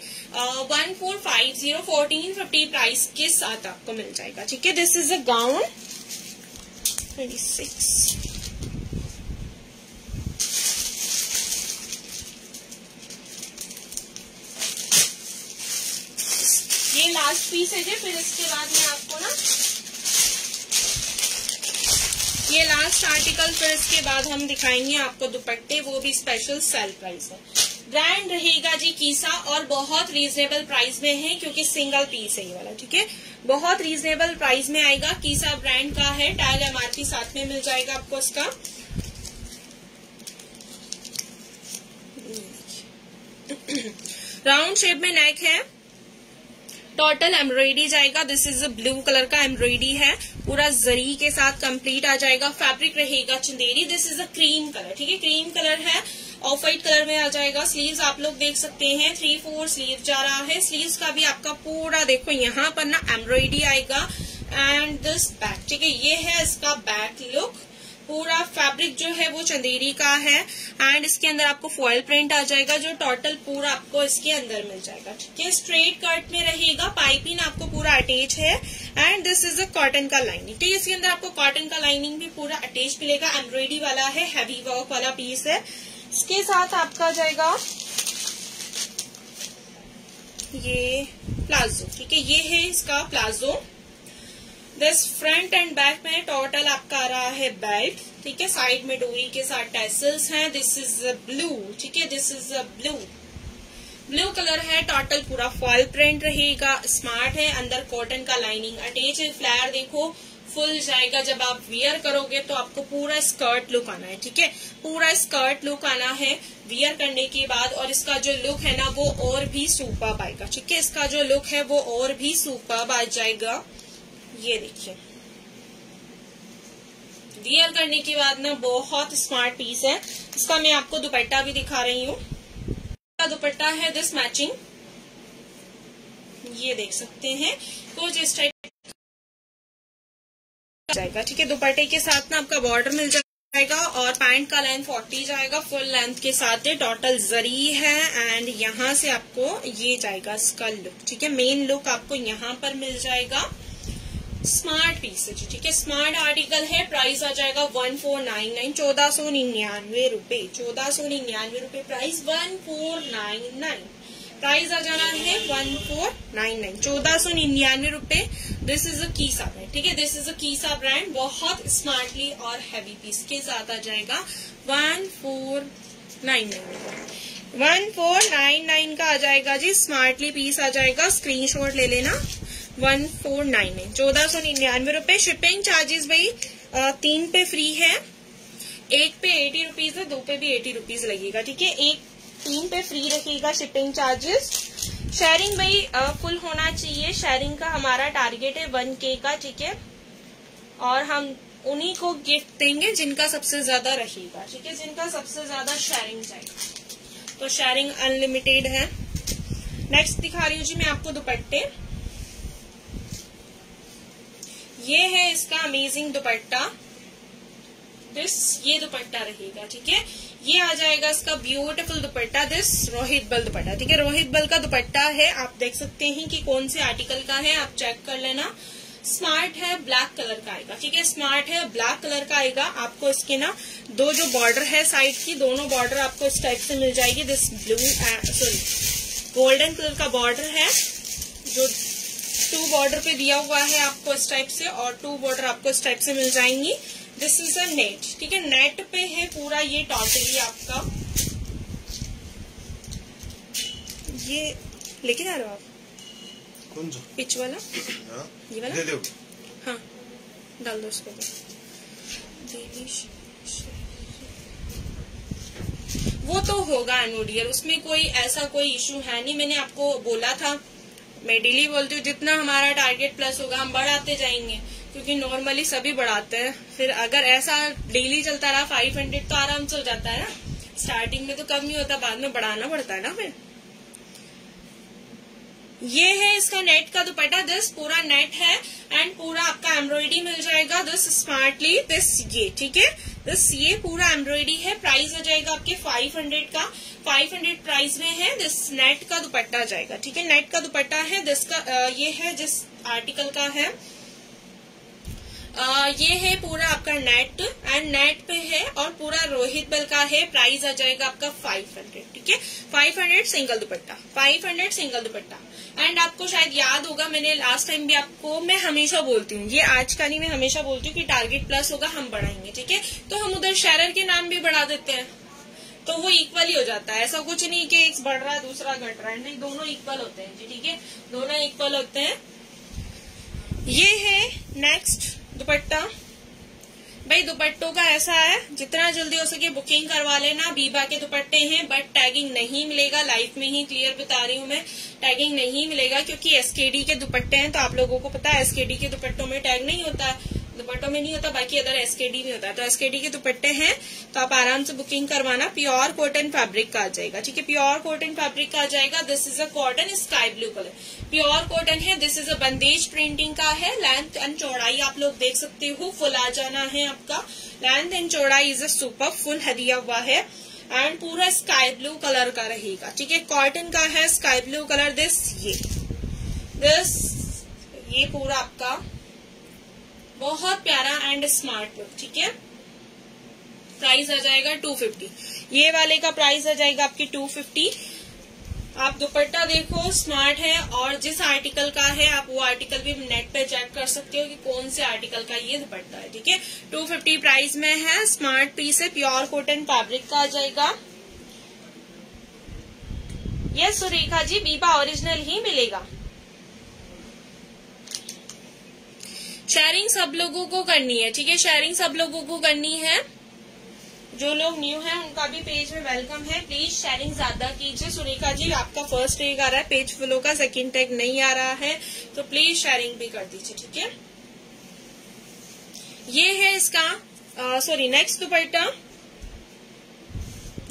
One four five zero fourteen fifty price के साथ आपको मिल जाएगा, ठीक है? This is a gown twenty six ये लास्ट पीस है जी, फिर इसके बाद में आपको ना ये लास्ट आर्टिकल फिर इसके बाद हम दिखाएँगे आपको दुपट्टे, वो भी स्पेशल सेल प्राइस है। ब्रांड रहेगा जी कीसा और बहुत रीजनेबल प्राइस में है क्योंकि सिंगल पीस है ये वाला, ठीक है? बहुत रीजनेबल प्राइस में आएगा, कीसा ब्रांड का है टैग एमआरपी साथ में मिल जाएगा आपको इसका। (clears throat) राउंड शेप में नेक है। टोटल एम्ब्रॉयडरी जाएगा। This is a blue colour का एम्ब्रॉयडरी है। पूरा जरी के साथ कंप्लीट आ जाएगा। फैब्रिक रहेगा Chanderi. This is a cream colour ठीक है? क्रीम कलर है। ऑफ़ वाइट कलर में आ जाएगा। स्लीव्स आप लोग देख सकते हैं। थ्री फोर स्लीव जा रहा है। स्लीव्स का भी आपका पूरा देखो, यहाँ पर ना एम्ब्रॉयडरी आएगा। एंड दिस बैक ठीक है? ये है इसका बैक लुक पूरा फैब्रिक जो है वो चंदेरी का है एंड इसके अंदर आपको फॉयल प्रिंट आ जाएगा, जो टोटल पूरा आपको इसके अंदर मिल जाएगा, ठीक है? स्ट्रेट कट में रहेगा पाइपिंग आपको पूरा अटैच है and this is a cotton का लाइनिंग ठीक है? इसके अंदर आपको कॉटन का लाइनिंग भी पूरा अटैच मिलेगा एम्ब्रॉयडरी वाला है हैवी वर्क वाला पीस है। इसके साथ आपका जाएगा ये प्लाजो, ठीक है? ये है इसका palazzo. This front and back में टोटल आपका आ रहा है बेल्ट ठीक है? साइड में डोरी के साथ टेसल्स हैं। दिस इज़ अ ब्लू ठीक है? This is a blue blue colour है टोटल पूरा फॉल प्रिंट रहेगा। स्मार्ट है, अंदर कॉटन का लाइनिंग अटैच है। फ्लैर देखो फुल जाएगा। जब आप वियर करोगे तो आपको पूरा स्कर्ट लुक आना है, ठीक है? पूरा स्कर्ट लुक आना है वियर करने के बाद और इसका जो लुक है ना, वो और भी सुपर आएगा, ठीक है? इसका जो लुक है, वो और भी सुपर आ जाएगा। ये देखिए। वियर करने के बाद ना बहुत स्मार्ट पीस है। इसका मैं आपको दुपट्टा भी दिखा रही हूँ। दुपट्टा है दिस मैचिंग ये देख सकते हैं। कुछ इस टाइप जाएगा, ठीक है? दुपट्टे के साथ ना आपका बॉर्डर मिल जाएगा और पैंट का लेंथ 40 जाएगा फुल लेंथ के साथ टोटल जरी है एंड यहाँ से आपको ये जाएगा इसका लुक ठीक है? मेन लुक आपको यहाँ पर मिल जाएगा। स्मार्ट पीस है जी ठीक है स्मार्ट आर्टिकल है प्राइस आ जाएगा वन फोर नाइन नाइन चौदह सौ निन्यानवे रूपए, चौदह सौ निन्यानवे रूपए price one four nine nine price आ जाना है वन फोर नाइन नाइन चौदह सौ निन्यानवे रूपए। दिस इज़ अ कीसा ब्रांड ठीक है? दिस इज़ अ कीसा ब्रांड बहुत स्मार्टली और हैवी पीस के साथ आ जाएगा one four nine nine one four nine nine का आ जाएगा जी स्मार्टली पीस आ जाएगा स्क्रीनशॉट ले लेना। वन फोर नाइन नाइन चौदह सौ निन्यानवे रूपए शिपिंग चार्जेस भाई तीन पे फ्री है। एक पे एटी रुपीज़ है, दो पे भी एटी रुपीज़ लगेगा, ठीक है? एक, तीन पे फ्री रखेगा शिपिंग चार्जेस शेयरिंग भाई फुल होना चाहिए। शेयरिंग का हमारा टारगेट है वन के का, ठीक है? और हम उन्हीं को गिफ्ट देंगे जिनका सबसे ज़्यादा रहेगा, ठीक है? जिनका सबसे ज़्यादा शेयरिंग चाहिए। तो शेयरिंग अनलिमिटेड है। नेक्स्ट दिखा रही हूँ जी मैं आपको दुपट्टे। ये है इसका अमेजिंग दुपट्टा। दिस ये दुपट्टा रहेगा, ठीक है? ये आ जाएगा इसका ब्यूटीफुल दुपट्टा दिस रोहित बल दुपट्टा, ठीक है? रोहित बल का दुपट्टा है, आप देख सकते हैं कि कौन से आर्टिकल का है, आप चेक कर लेना। स्मार्ट है ब्लैक कलर का आएगा, ठीक है? स्मार्ट है ब्लैक कलर का आएगा, आपको इसके ना दो जो बॉर्डर है साइड की, दोनों बॉर्डर आपको इस टाइप से मिल जाएगी। This blue sorry golden colour का बॉर्डर है, जो टू बॉर्डर पे दिया हुआ है आपको इस टाइप से और टू बॉर्डर आपको इस टाइप से मिल जाएँगी। दिस इज़ अ नेट ठीक है? नेट पे है पूरा ये टोटली आपका। ये लेके जा रहे हो आप? कौन सा? पिच वाला? हाँ? ये वाला? दे दो। हाँ डाल दो उसको वो तो होगा एनुडियर उसमें कोई ऐसा कोई इशू है नहीं। मैंने आपको बोला था मैं डेली बोलती हूँ, जितना हमारा टारगेट प्लस होगा, हम बढ़ाते जाएँगे, क्योंकि नॉर्मली सभी बढ़ाते हैं। फिर अगर ऐसा डेली चलता रहा फाइव हंड्रेड तो आराम से हो जाता है ना। स्टार्टिंग में तो कम ही होता, बाद में बढ़ाना पड़ता है ना फिर। ये है इसका नेट का दुपट्टा दिस पूरा नेट है एंड पूरा आपका एम्ब्रॉयडरी मिल जाएगा दिस स्मार्टली दिस ये, ठीक है? दिस ये पूरा एम्ब्रॉयडरी है प्राइस आ जाएगा आपके 500 का। 500 प्राइस में है दिस नेट का दुपट्टा जाएगा, ठीक है? नेट का दुपट्टा है दिस का ये है, जिस आर्टिकल का है ये है पूरा आपका नेट एंड नेट पे है और पूरा रोहित बल का है प्राइस आ जाएगा आपका 500 ठीक है? 500 single dupatta 500 single dupatta. And आपको शायद याद होगा, मैंने लास्ट टाइम भी आपको, मैं हमेशा बोलती हूँ, ये आज का नहीं, मैं हमेशा बोलती हूँ कि टारगेट प्लस होगा, हम बढ़ाएँगे, ठीक है? तो हम उधर शेरर के नाम भी बढ़ा देते हैं। तो वो इक्वल ही हो जाता है, ऐसा कुछ नहीं कि एक बढ़ रहा है, दूसरा घट रहा है। नहीं, दोनों इक्वल होते हैं, जी, ठीक है? दोनों इक्वल होते हैं। ये है नेक्स्ट दुपट्टा। भाई, दुपट्टों का ऐसा है, जितना जल्दी हो सके बुकिंग करवा लेना। बीबा के दुपट्टे हैं बट टैगिंग नहीं मिलेगा। लाइफ में ही क्लियर बता रही हूँ मैं। टैगिंग नहीं मिलेगा, क्योंकि एसकेडी के दुपट्टे हैं तो आप लोगों को पता है एसकेडी के दुपट्टों में टैग नहीं होता। दुपट्टों में नहीं होता, बाकी अदर एसकेडी में होता है। तो एसकेडी के दुपट्टे हैं तो आप आराम से बुकिंग करवाना। प्योर कॉटन फैब्रिक का आ जाएगा, ठीक है? प्योर कॉटन फैब्रिक का आ जाएगा। This is a cotton sky blue colour pure cotton है this is a bandhej printing का है। लेंथ एंड चौड़ाई आप लोग देख सकते हो फुल आ जाना है आपका। लेंथ एंड चौड़ाई इज़ अ सुपर फुल हदिया हुआ है। एंड पूरा स्काई ब्लू कलर का रहेगा, ठीक है? कॉटन का है स्काई ब्लू कलर दिस ये। दिस ये पूरा आपका बहुत प्यारा एंड स्मार्ट लुक ठीक है? प्राइस आ जाएगा 250 ये वाले का प्राइस आ जाएगा आपकी 250 आप दुपट्टा देखो स्मार्ट है और जिस आर्टिकल का है, आप वो आर्टिकल भी नेट पे चेक कर सकते हो कि कौन से आर्टिकल का ये दुपट्टा है, ठीक है? 250 प्राइस में है स्मार्ट पीस है प्योर कॉटन फैब्रिक का आ जाएगा. यस सुरेखा जी बीबा ओरिजिनल ही मिलेगा. शेयरिंग सब लोगों को करनी है, ठीक है? शेयरिंग सब लोगों को करनी है। जो लोग न्यू हैं, उनका भी पेज में वेलकम है। प्लीज़ शेयरिंग ज़्यादा कीजिए। सुरेखा जी, आपका फ़र्स्ट टैग आ रहा है। पेज फ्लो का सेकंड टैग नहीं आ रहा है। तो प्लीज़ शेयरिंग भी कर दीजिए, ठीक है? ये है इसका सॉरी नेक्स्ट दुपट्टा।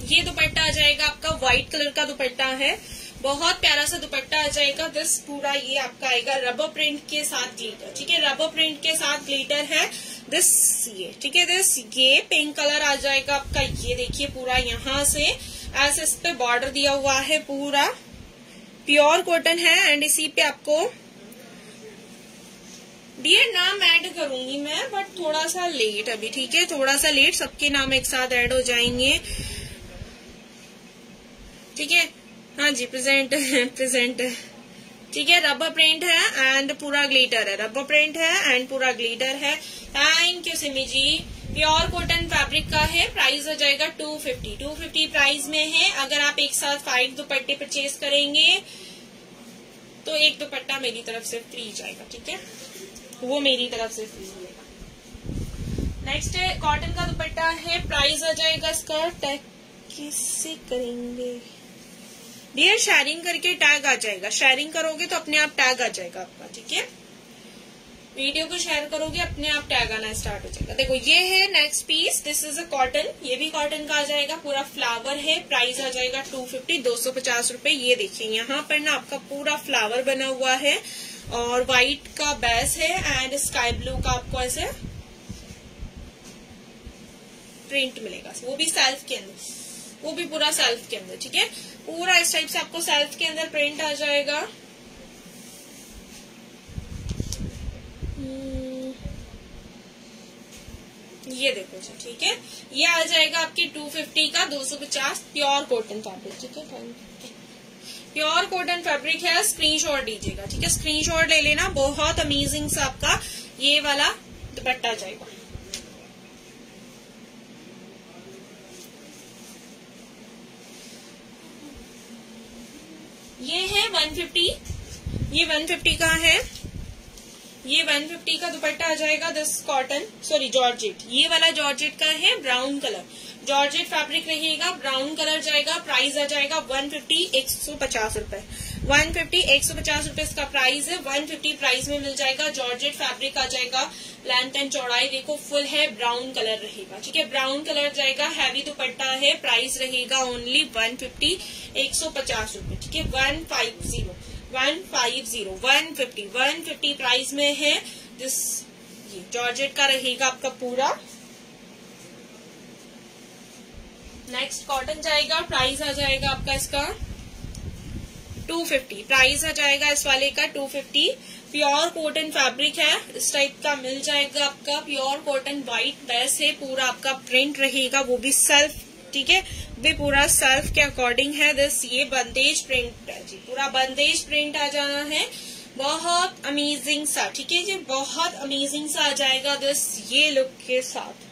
ये दुपट्टा आ जाएगा आपका व्हाइट कलर का दुपट्टा है। बहुत प्यारा सा दुपट्टा आ जाएगा। दिस पूरा ये आपका आएगा रबर प्रिंट के साथ ग्लीटर ठीक है? रबर प्रिंट के साथ ग्लीटर है। दिस ये, ठीक है? दिस ये पिंक कलर आ जाएगा आपका। ये देखिए पूरा यहाँ से। ऐसे इस पे बॉर्डर दिया हुआ है पूरा। प्योर कॉटन है एंड इसी पे आपको डियर नाम ऐड करूँगी मैं बट थोड़ा सा लेट अभी, ठीक है? थोड़ा सा लेट सबके नाम एक साथ ऐड हो जाएँगे। ठीक है? हाँ जी प्रेजेंट है प्रेजेंट है। ठीक है रबर प्रिंट है एंड पूरा ग्लीटर है। रबर प्रिंट है एंड पूरा ग्लीटर है। Thank you Simi ji pure cotton fabric का है प्राइस हो जाएगा two fifty two fifty price में है। अगर आप एक साथ फाइव दुपट्टे परचेज करेंगे तो एक दुपट्टा मेरी तरफ़ से फ्री जाएगा, ठीक है? वो मेरी तरफ़ से फ्री मिलेगा नेक्स्ट कॉटन का दुपट्टा है प्राइस आ जाएगा इसका टैग किससे करेंगे? डियर शेयरिंग करके टैग आ जाएगा। शेयरिंग करोगे तो अपने आप टैग आ जाएगा आपका, ठीक है? वीडियो को शेयर करोगे, अपने आप टैग आना स्टार्ट हो जाएगा। देखो, ये है next piece this is a cotton ये भी कॉटन का आ जाएगा। पूरा फ्लावर है। प्राइस आ जाएगा टू फिफ्टी दो सौ पचास रुपये ये देखिए, यहाँ पर ना आपका पूरा फ्लावर बना हुआ है और व्हाइट का बेस है एंड स्काई ब्लू का आपको ऐसे प्रिंट मिलेगा। वो भी सेल्फ के अंदर। वो भी पूरा सेल्फ के अंदर, ठीक है? पूरा इस टाइप से आपको सेल्फ के अंदर प्रिंट आ जाएगा। हम्म, ये देखो जी, ठीक है? ये आ जाएगा आपकी 250 का 250 प्योर कॉटन फैब्रिक ठीक है? प्योर कॉटन फैब्रिक है स्क्रीनशॉट दीजिएगा, ठीक है? स्क्रीनशॉट ले लेना, बहुत अमेजिंग सा आपका ये वाला दुपट्टा जाएगा। ये है 150 ये 150 का है, ये 150 का दुपट्टा आ जाएगा दस कॉटन सॉरी जॉर्जेट ये वाला जॉर्जेट का है ब्राउन कलर जॉर्जेट फैब्रिक रहेगा ब्राउन कलर जाएगा प्राइस आ जाएगा 150 एक सौ पचास रूपए। वन फिफ्टी एक सौ पचास रुपये इसका प्राइस है। 150 प्राइस में मिल जाएगा। जॉर्जेट फैब्रिक आ जाएगा। लेंथ एंड चौड़ाई देखो फुल है ब्राउन कलर रहेगा। ठीक है ब्राउन कलर जाएगा। हैवी दुपट्टा है प्राइस रहेगा ओनली 150 एक सौ पचास रुपये ठीक है one five zero one five zero one fifty one fifty price में है। जिस जॉर्जेट का रहेगा आपका पूरा। नेक्स्ट कॉटन जाएगा प्राइस आ जाएगा आपका इसका। 250 प्राइस आ जाएगा इस वाले का 250 प्योर कॉटन फैब्रिक है. इस टाइप का मिल जाएगा आपका. प्योर कॉटन व्हाइट बेस है. पूरा आपका प्रिंट रहेगा. वो भी सेल्फ ठीक है? भी पूरा सेल्फ के अकॉर्डिंग है दिस ये बंदेज प्रिंट है जी. पूरा बंदेज प्रिंट आ जाना है. बहुत अमेजिंग सा, ठीक है जी? बहुत अमेजिंग सा आ जाएगा दिस ये लुक के साथ.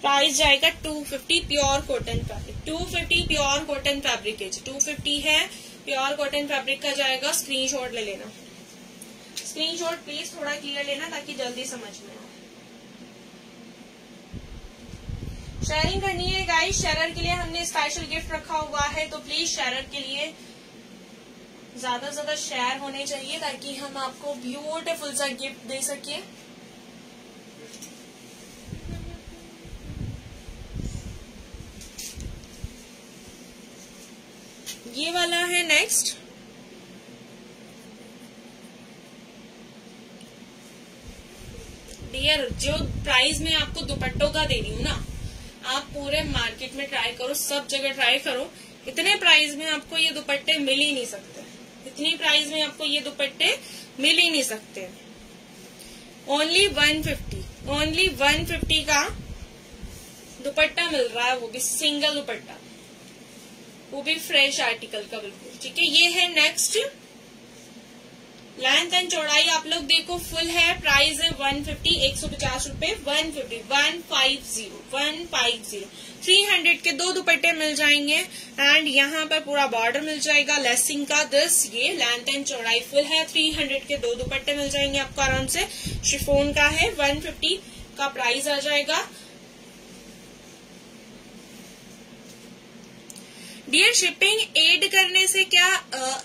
प्राइस जाएगा 250 pure cotton fabric 250 pure cotton fabric है 250 है. प्योर कॉटन फैब्रिक का जाएगा स्क्रीनशॉट ले लेना। स्क्रीनशॉट प्लीज़ थोड़ा क्लियर लेना ताकि जल्दी समझ में शेयरिंग करनी है गाइस शेयर के लिए हमने स्पेशल गिफ्ट रखा हुआ है तो प्लीज़ शेयर के लिए ज़्यादा से ज़्यादा शेयर होने चाहिए ताकि हम आपको ब्यूटीफुल सा गिफ्ट दे सके। ये वाला है नेक्स्ट डियर जो प्राइस में आपको दुपट्टों का दे रही हूँ ना, आप पूरे मार्केट में ट्राई करो, सब जगह ट्राई करो, इतने प्राइस में आपको ये दुपट्टे मिल ही नहीं सकते। इतनी प्राइस में आपको ये दुपट्टे मिल ही नहीं सकते। Only one fifty only one fifty का दुपट्टा मिल रहा है, वो भी सिंगल दुपट्टा। वो भी फ्रेश आर्टिकल का बिल्कुल, ठीक है? ये है नेक्स्ट लेंथ एंड चौड़ाई आप लोग देखो फुल है प्राइस है वन फिफ्टी एक सौ पचास रूपए one fifty one five zero one five zero three hundred के दो दुपट्टे मिल जाएँगे एंड यहाँ पर पूरा बॉर्डर मिल जाएगा लेसिंग का दस ये लेंथ एंड चौड़ाई फुल है थ्री हंड्रेड के दो दुपट्टे मिल जाएँगे आपको आराम से। शिफोन का है वन फिफ्टी का प्राइस आ जाएगा। डियर शिपिंग एड करने से क्या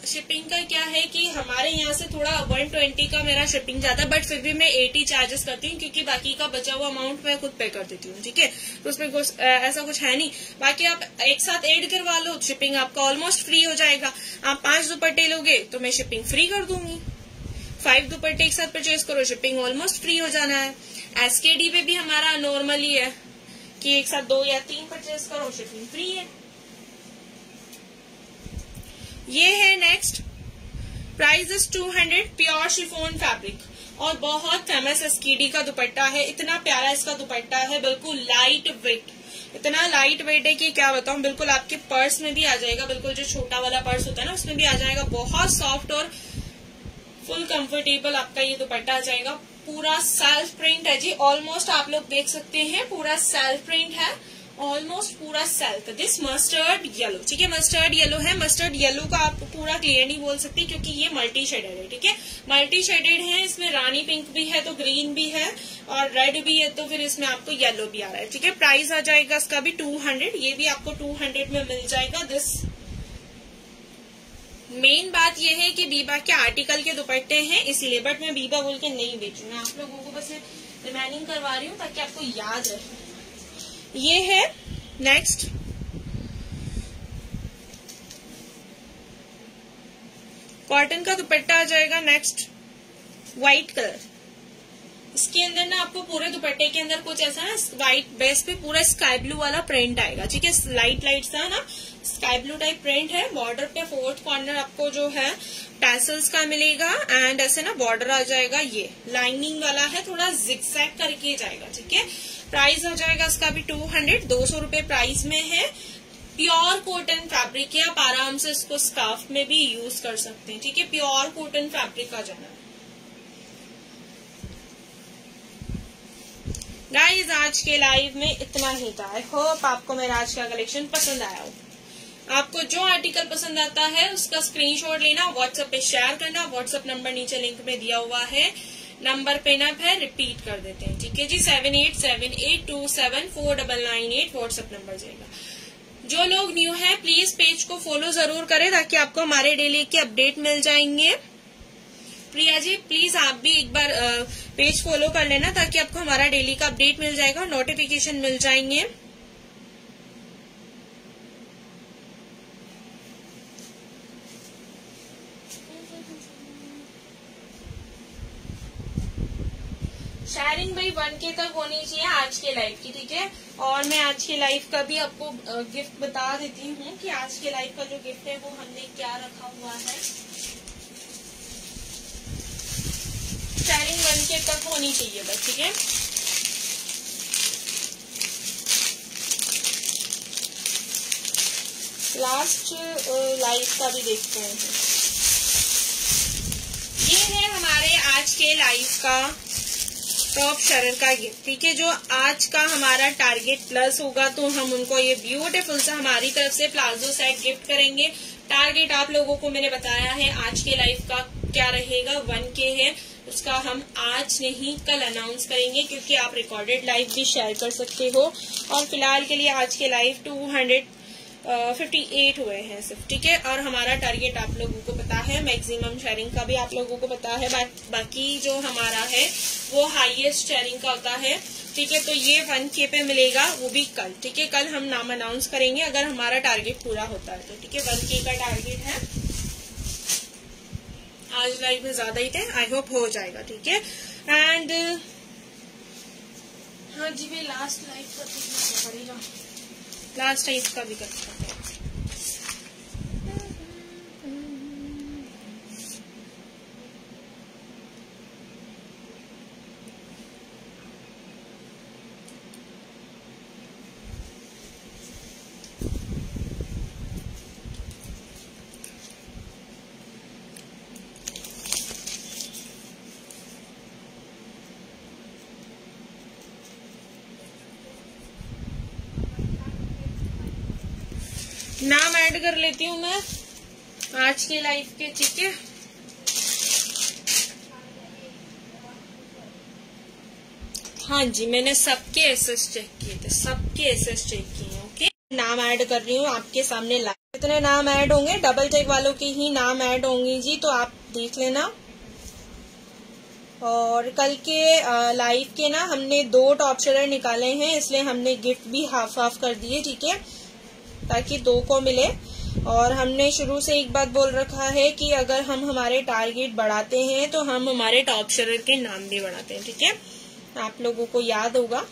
शिपिंग का क्या है कि हमारे यहाँ से थोड़ा 120 का मेरा शिपिंग जाता है बट फिर भी मैं 80 चार्जेस करती हूँ क्योंकि बाकी का बचा हुआ अमाउंट मैं खुद पे कर देती हूँ, ठीक है? तो उसमें कुछ ऐसा कुछ है नहीं। बाकी आप एक साथ एड करवा लो शिपिंग आपका ऑलमोस्ट फ्री हो जाएगा। आप पाँच दुपट्टे लोगे तो मैं शिपिंग फ्री कर दूँगी। फाइव दुपट्टे एक साथ परचेज करो शिपिंग ऑलमोस्ट फ्री हो जाना है। एसकेडी पे भी हमारा नॉर्मल ही कि एक साथ दो या तीन परचेज करो शिपिंग फ्री है। ये है next price is two hundred pure chiffon fabric और बहुत फ़ेमस एसकीडी का दुपट्टा है, इतना प्यारा इसका दुपट्टा है, बिल्कुल लाइट वेट इतना लाइट वेट है कि क्या बताऊँ, बिल्कुल आपके पर्स में भी आ जाएगा, बिल्कुल जो छोटा वाला पर्स होता है ना, उसमें भी आ जाएगा, बहुत सॉफ्ट और फुल कंफर्टेबल आपका ये दुपट्टा आ जाएगा. पूरा सेल्फ प्रिंट है जी ऑलमोस्ट आप लोग देख सकते हैं, पूरा सेल्फ प्रिंट है. ऑलमोस्ट पूरा सेल्फ दिस मस्टर्ड येलो ठीक है? मस्टर्ड येलो है। मस्टर्ड येलो का आप पूरा क्लियर नहीं बोल सकती क्योंकि ये मल्टी शेडेड है, ठीक है? मल्टी शेडेड है, इसमें रानी पिंक भी है तो ग्रीन भी है और रेड भी है तो फिर इसमें आपको येलो भी आ रहा है, ठीक है? प्राइस आ जाएगा इसका भी टू हंड्रेड ये भी आपको टू हंड्रेड में मिल जाएगा। दिस मेन बात यह है कि बीबा के आर्टिकल के दुपट्टे हैं, इसीलिए बट मैं बीबा बोल के नहीं बेचू मैं आप लोगों को बस रिमाइनिंग करवा रही हूँ ताकि आपको याद रहे। ये है नेक्स्ट कॉटन का दुपट्टा आ जाएगा नेक्स्ट व्हाइट कलर इसके अंदर ना आपको पूरे दुपट्टे के अंदर कुछ ऐसा ना व्हाइट बेस पे पूरा स्काई ब्लू वाला प्रिंट आएगा, ठीक है? लाइट लाइट सा ना स्काई ब्लू टाइप प्रिंट है। बॉर्डर पे फोर्थ कॉर्नर आपको जो है टैसल्स का मिलेगा एंड ऐसे ना बॉर्डर आ जाएगा ये। लाइनिंग वाला है, थोड़ा जिक्सैक करके जाएगा, ठीक है? प्राइस हो जाएगा इसका भी टू हंड्रेड दो सौ रुपये प्राइस में है। प्योर कॉटन फैब्रिक है, आप आराम से इसको स्कार्फ में भी यूज़ कर सकते हैं, ठीक है? प्योर कॉटन फैब्रिक का जाना। गाइस आज के लाइव में इतना ही था। आई होप आपको मेरा आज का कलेक्शन पसंद आया हो। आपको जो आर्टिकल पसंद आता है, उसका स्क्रीनशॉट लेना व्हाट्सएप पे शेयर करना। व्हाट्सएप नंबर नीचे लिंक में दिया हुआ है। नंबर पेनअप है रिपीट कर देते हैं, ठीक है जी? Seven eight seven eight two seven four double nine eight WhatsApp number जाएगा। जो लोग न्यू है प्लीज़ पेज को फॉलो ज़रूर करें ताकि आपको हमारे डेली के अपडेट मिल जाएँगे। प्रिया जी प्लीज़ आप भी एक बार पेज फॉलो कर लेना ताकि आपको हमारा डेली का अपडेट मिल जाएगा नोटिफिकेशन मिल जाएँगे। शेयरिंग भाई वन के तक होनी चाहिए आज के लाइफ की, ठीक है? और मैं आज के लाइफ का भी आपको गिफ्ट बता देती हूँ कि आज के लाइफ का जो गिफ्ट है, वो हमने क्या रखा हुआ है? शेयरिंग वन के तक होनी चाहिए बस, ठीक है? लास्ट लाइव का भी देखते हैं। ये है हमारे आज के लाइव का टॉप शरण का गिफ्ट ठीक है, जो आज का हमारा टारगेट प्लस होगा तो हम उनको ये ब्यूटीफुल सा हमारी तरफ़ से प्लाजो सेट गिफ्ट करेंगे। टारगेट आप लोगों को मैंने बताया है, आज के लाइफ का क्या रहेगा वन के है। उसका हम आज नहीं, कल अनाउंस करेंगे, क्योंकि आप रिकॉर्डेड लाइव भी शेयर कर सकते हो। और फ़िलहाल के लिए आज के live two hundred fifty eight हुए हैं सिर्फ़ ठीक है? और हमारा टारगेट आप लोगों को पता है मैक्सिमम शेयरिंग का भी आप लोगों को पता है बा, बाकी जो हमारा है वो हाईएस्ट शेयरिंग का होता है ठीक है? तो ये वन के पे मिलेगा वो भी कल ठीक है? कल हम नाम अनाउंस करेंगे अगर हमारा टारगेट पूरा होता है तो ठीक है? वन के का टारगेट है। आज लाइव में ज़्यादा ही थे आई होप हो जाएगा ठीक है? एंड हाँ जी भाई लास्ट लाइव का पड़ेगा लास्ट है का भी कर सकते है नाम ऐड कर लेती हूँ मैं आज के लाइफ के, ठीक है? हाँ जी, मैंने सबके एसएस चेक किए थे, सबके एसएस चेक किए ओके नाम ऐड कर रही हूँ, आपके सामने लाइव इतने नाम ऐड होंगे डबल टेक वालों के ही नाम ऐड होंगे जी तो आप देख लेना। और कल के लाइव के ना, हमने दो टॉप शेयर निकाले हैं, इसलिए हमने गिफ्ट भी हाफ़ हाफ़ कर दिए, ठीक है? ताकि दो को मिले। और हमने शुरू से एक बात बोल रखा है कि अगर हम हमारे टारगेट बढ़ाते हैं तो हम हमारे टॉप शेयर के नाम भी बढ़ाते हैं, ठीक है? आप लोगों को याद होगा।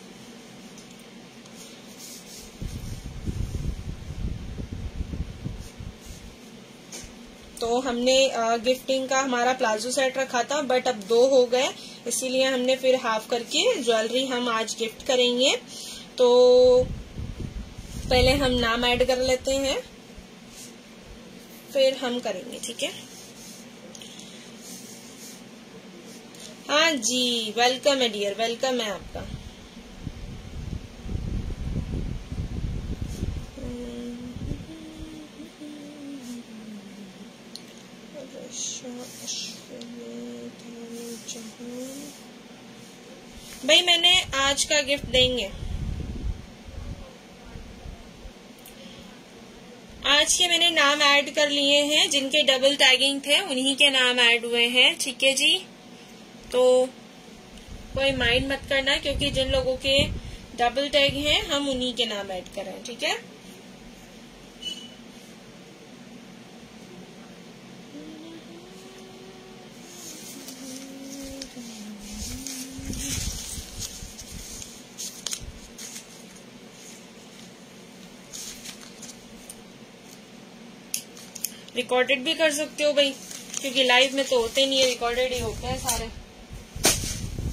तो हमने गिफ्टिंग का हमारा प्लाजो सेट रखा था बट अब दो हो गए। इसीलिए हमने फिर हाफ़ करके ज्वेलरी हम आज गिफ्ट करेंगे। तो पहले हम नाम ऐड कर लेते हैं। फिर हम करेंगे, ठीक है? हाँ जी वेलकम है डियर वेलकम है आपका। भाई, मैंने आज का गिफ्ट देंगे आज के मैंने नाम ऐड कर लिए हैं, जिनके डबल टैगिंग थे, उन्हीं के नाम ऐड हुए हैं, ठीक है जी? तो कोई माइंड मत करना, क्योंकि जिन लोगों के डबल टैग हैं, हम उन्हीं के नाम ऐड कर रहे हैं ठीक है? रिकॉर्डेड भी कर सकते हो भाई, क्योंकि लाइव में तो होते नहीं है रिकॉर्डेड ही होते हैं सारे।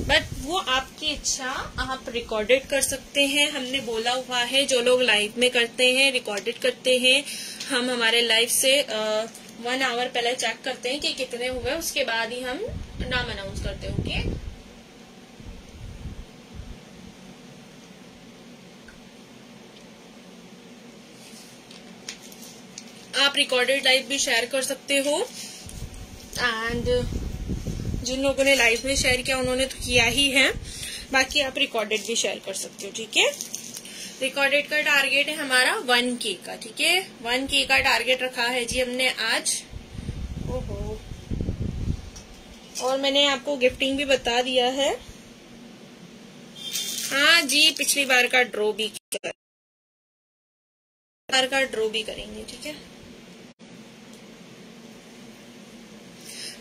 बट वो आपकी इच्छा, आप रिकॉर्डेड कर सकते हैं। हमने बोला हुआ है, जो लोग लाइव में करते हैं रिकॉर्डेड करते हैं, हम हमारे लाइव से वन आवर पहले चेक करते हैं कि कितने हुए, उसके बाद ही हम नाम अनाउंस करते हैं आप रिकॉर्डेड लाइव भी शेयर कर सकते हो। एंड जिन लोगों ने लाइव में शेयर किया, उन्होंने तो किया ही है। बाकी आप रिकॉर्डेड भी शेयर कर सकते हो, ठीक है? रिकॉर्डेड का टारगेट है हमारा वन के का, ठीक है? वन के का टारगेट रखा है जी हमने आज। ओहो। और मैंने आपको गिफ्टिंग भी बता दिया है। हाँ जी, पिछली बार का ड्रॉ भी बार का ड्रॉ भी करेंगे, ठीक है?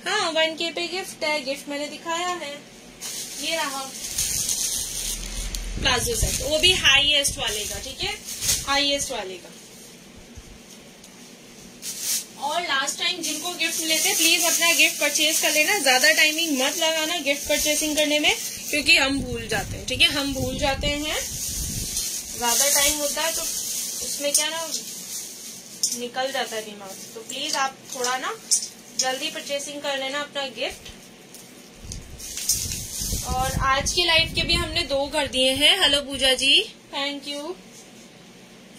हाँ वन के पे गिफ्ट है गिफ्ट मैंने दिखाया है। ये रहा। प्लाजो सेट वो भी हाईएस्ट वाले का, ठीक है? हाईएस्ट वाले का। और लास्ट टाइम जिनको गिफ्ट थे प्लीज़ अपना गिफ्ट परचेज कर लेना। ज़्यादा टाइमिंग मत लगाना गिफ्ट परचेसिंग करने में, क्योंकि हम भूल जाते हैं, ठीक है? हम भूल जाते हैं। ज़्यादा टाइम होता है तो उसमें क्या ना, निकल जाता है दिमाग। तो प्लीज़ आप थोड़ा ना जल्दी परचेसिंग कर लेना अपना गिफ्ट और आज की लाइफ के भी हमने दो कर दिए हैं. Hello Puja ji. Thank you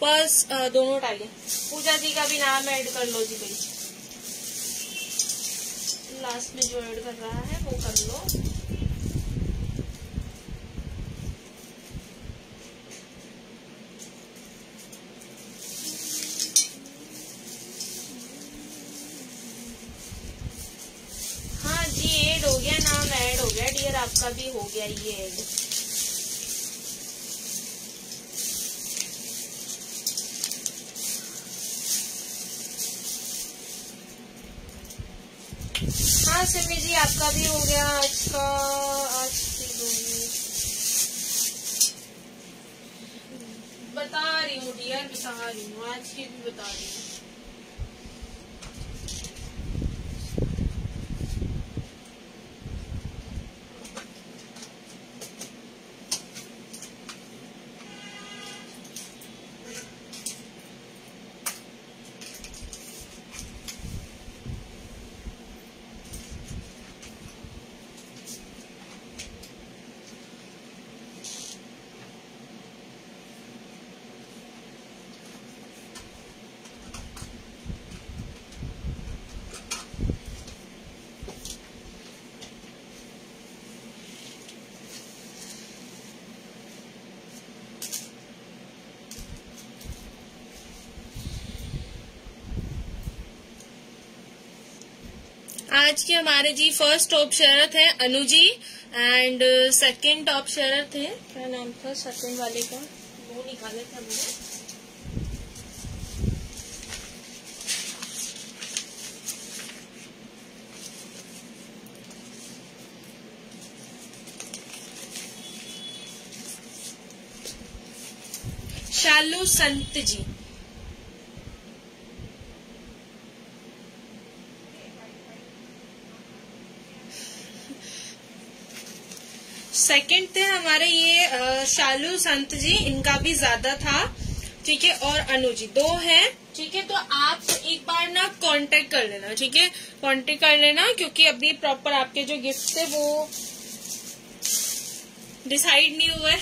बस दोनों टाइए पूजा जी का भी नाम ऐड कर लो जी भाई लास्ट में जो ऐड कर रहा है वो कर लो. आपका भी हो गया ये। एड हाँ सिमी जी आपका भी हो गया आज का आज की बता रही हूँ डियर बता रही हूँ, आज की भी बता रही हूँ। आज के हमारे जी फ़र्स्ट टॉप शरत है, Anu ji and second top shirt है। क्या नाम था सेकंड वाले का? वो निकाले थे हमने। शालू संत जी। सेकंड थे हमारे ये शालू संत जी, इनका भी ज़्यादा था। ठीक है, और अनु जी, दो है। ठीक है तो आप एक बार ना कांटेक्ट कर लेना, ठीक है? कांटेक्ट कर लेना, क्योंकि अभी प्रॉपर आपके जो गिफ्ट थे वो डिसाइड नहीं हुए।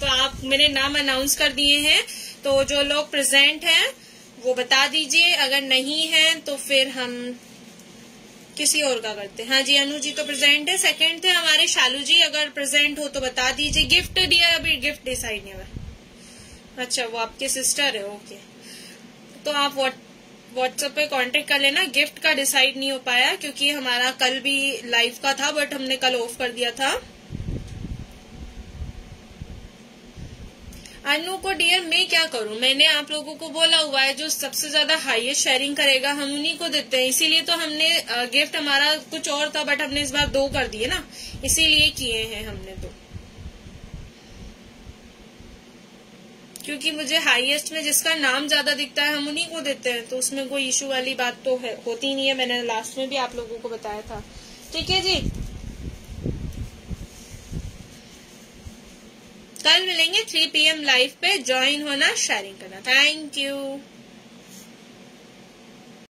तो आप मेरे नाम अनाउंस कर दिए हैं। तो जो लोग प्रेजेंट हैं, वो बता दीजिए। अगर नहीं है तो फिर हम किसी और का करते हैं। हाँ जी, अनु जी तो प्रेजेंट है। सेकंड थे हमारे शालू जी, अगर प्रेजेंट हो तो बता दीजिए। गिफ्ट दिया अभी गिफ्ट डिसाइड नहीं हुआ। अच्छा वो आपके सिस्टर है ओके तो आप व्हाट्सएप पे कांटेक्ट कर लेना। गिफ्ट का डिसाइड नहीं हो पाया, क्योंकि हमारा कल भी लाइव का था बट हमने कल ऑफ़ कर दिया था। अनु को डियर मैं क्या करूँ? मैंने आप लोगों को बोला हुआ है, जो सबसे ज़्यादा हाईएस्ट शेयरिंग करेगा, हम उन्हीं को देते हैं। इसीलिए तो हमने गिफ्ट हमारा कुछ और था बट हमने इस बार दो कर दिए ना। इसीलिए किए हैं हमने दो। क्योंकि मुझे हाईएस्ट में जिसका नाम ज़्यादा दिखता है, हम उन्हीं को देते हैं। तो उसमें कोई इशू वाली बात तो है, होती नहीं है। मैंने लास्ट में भी आप लोगों को बताया था। ठीक है जी? कल मिलेंगे थ्री पी एम लाइव पे। ज्वाइन होना शेयरिंग करना। Thank you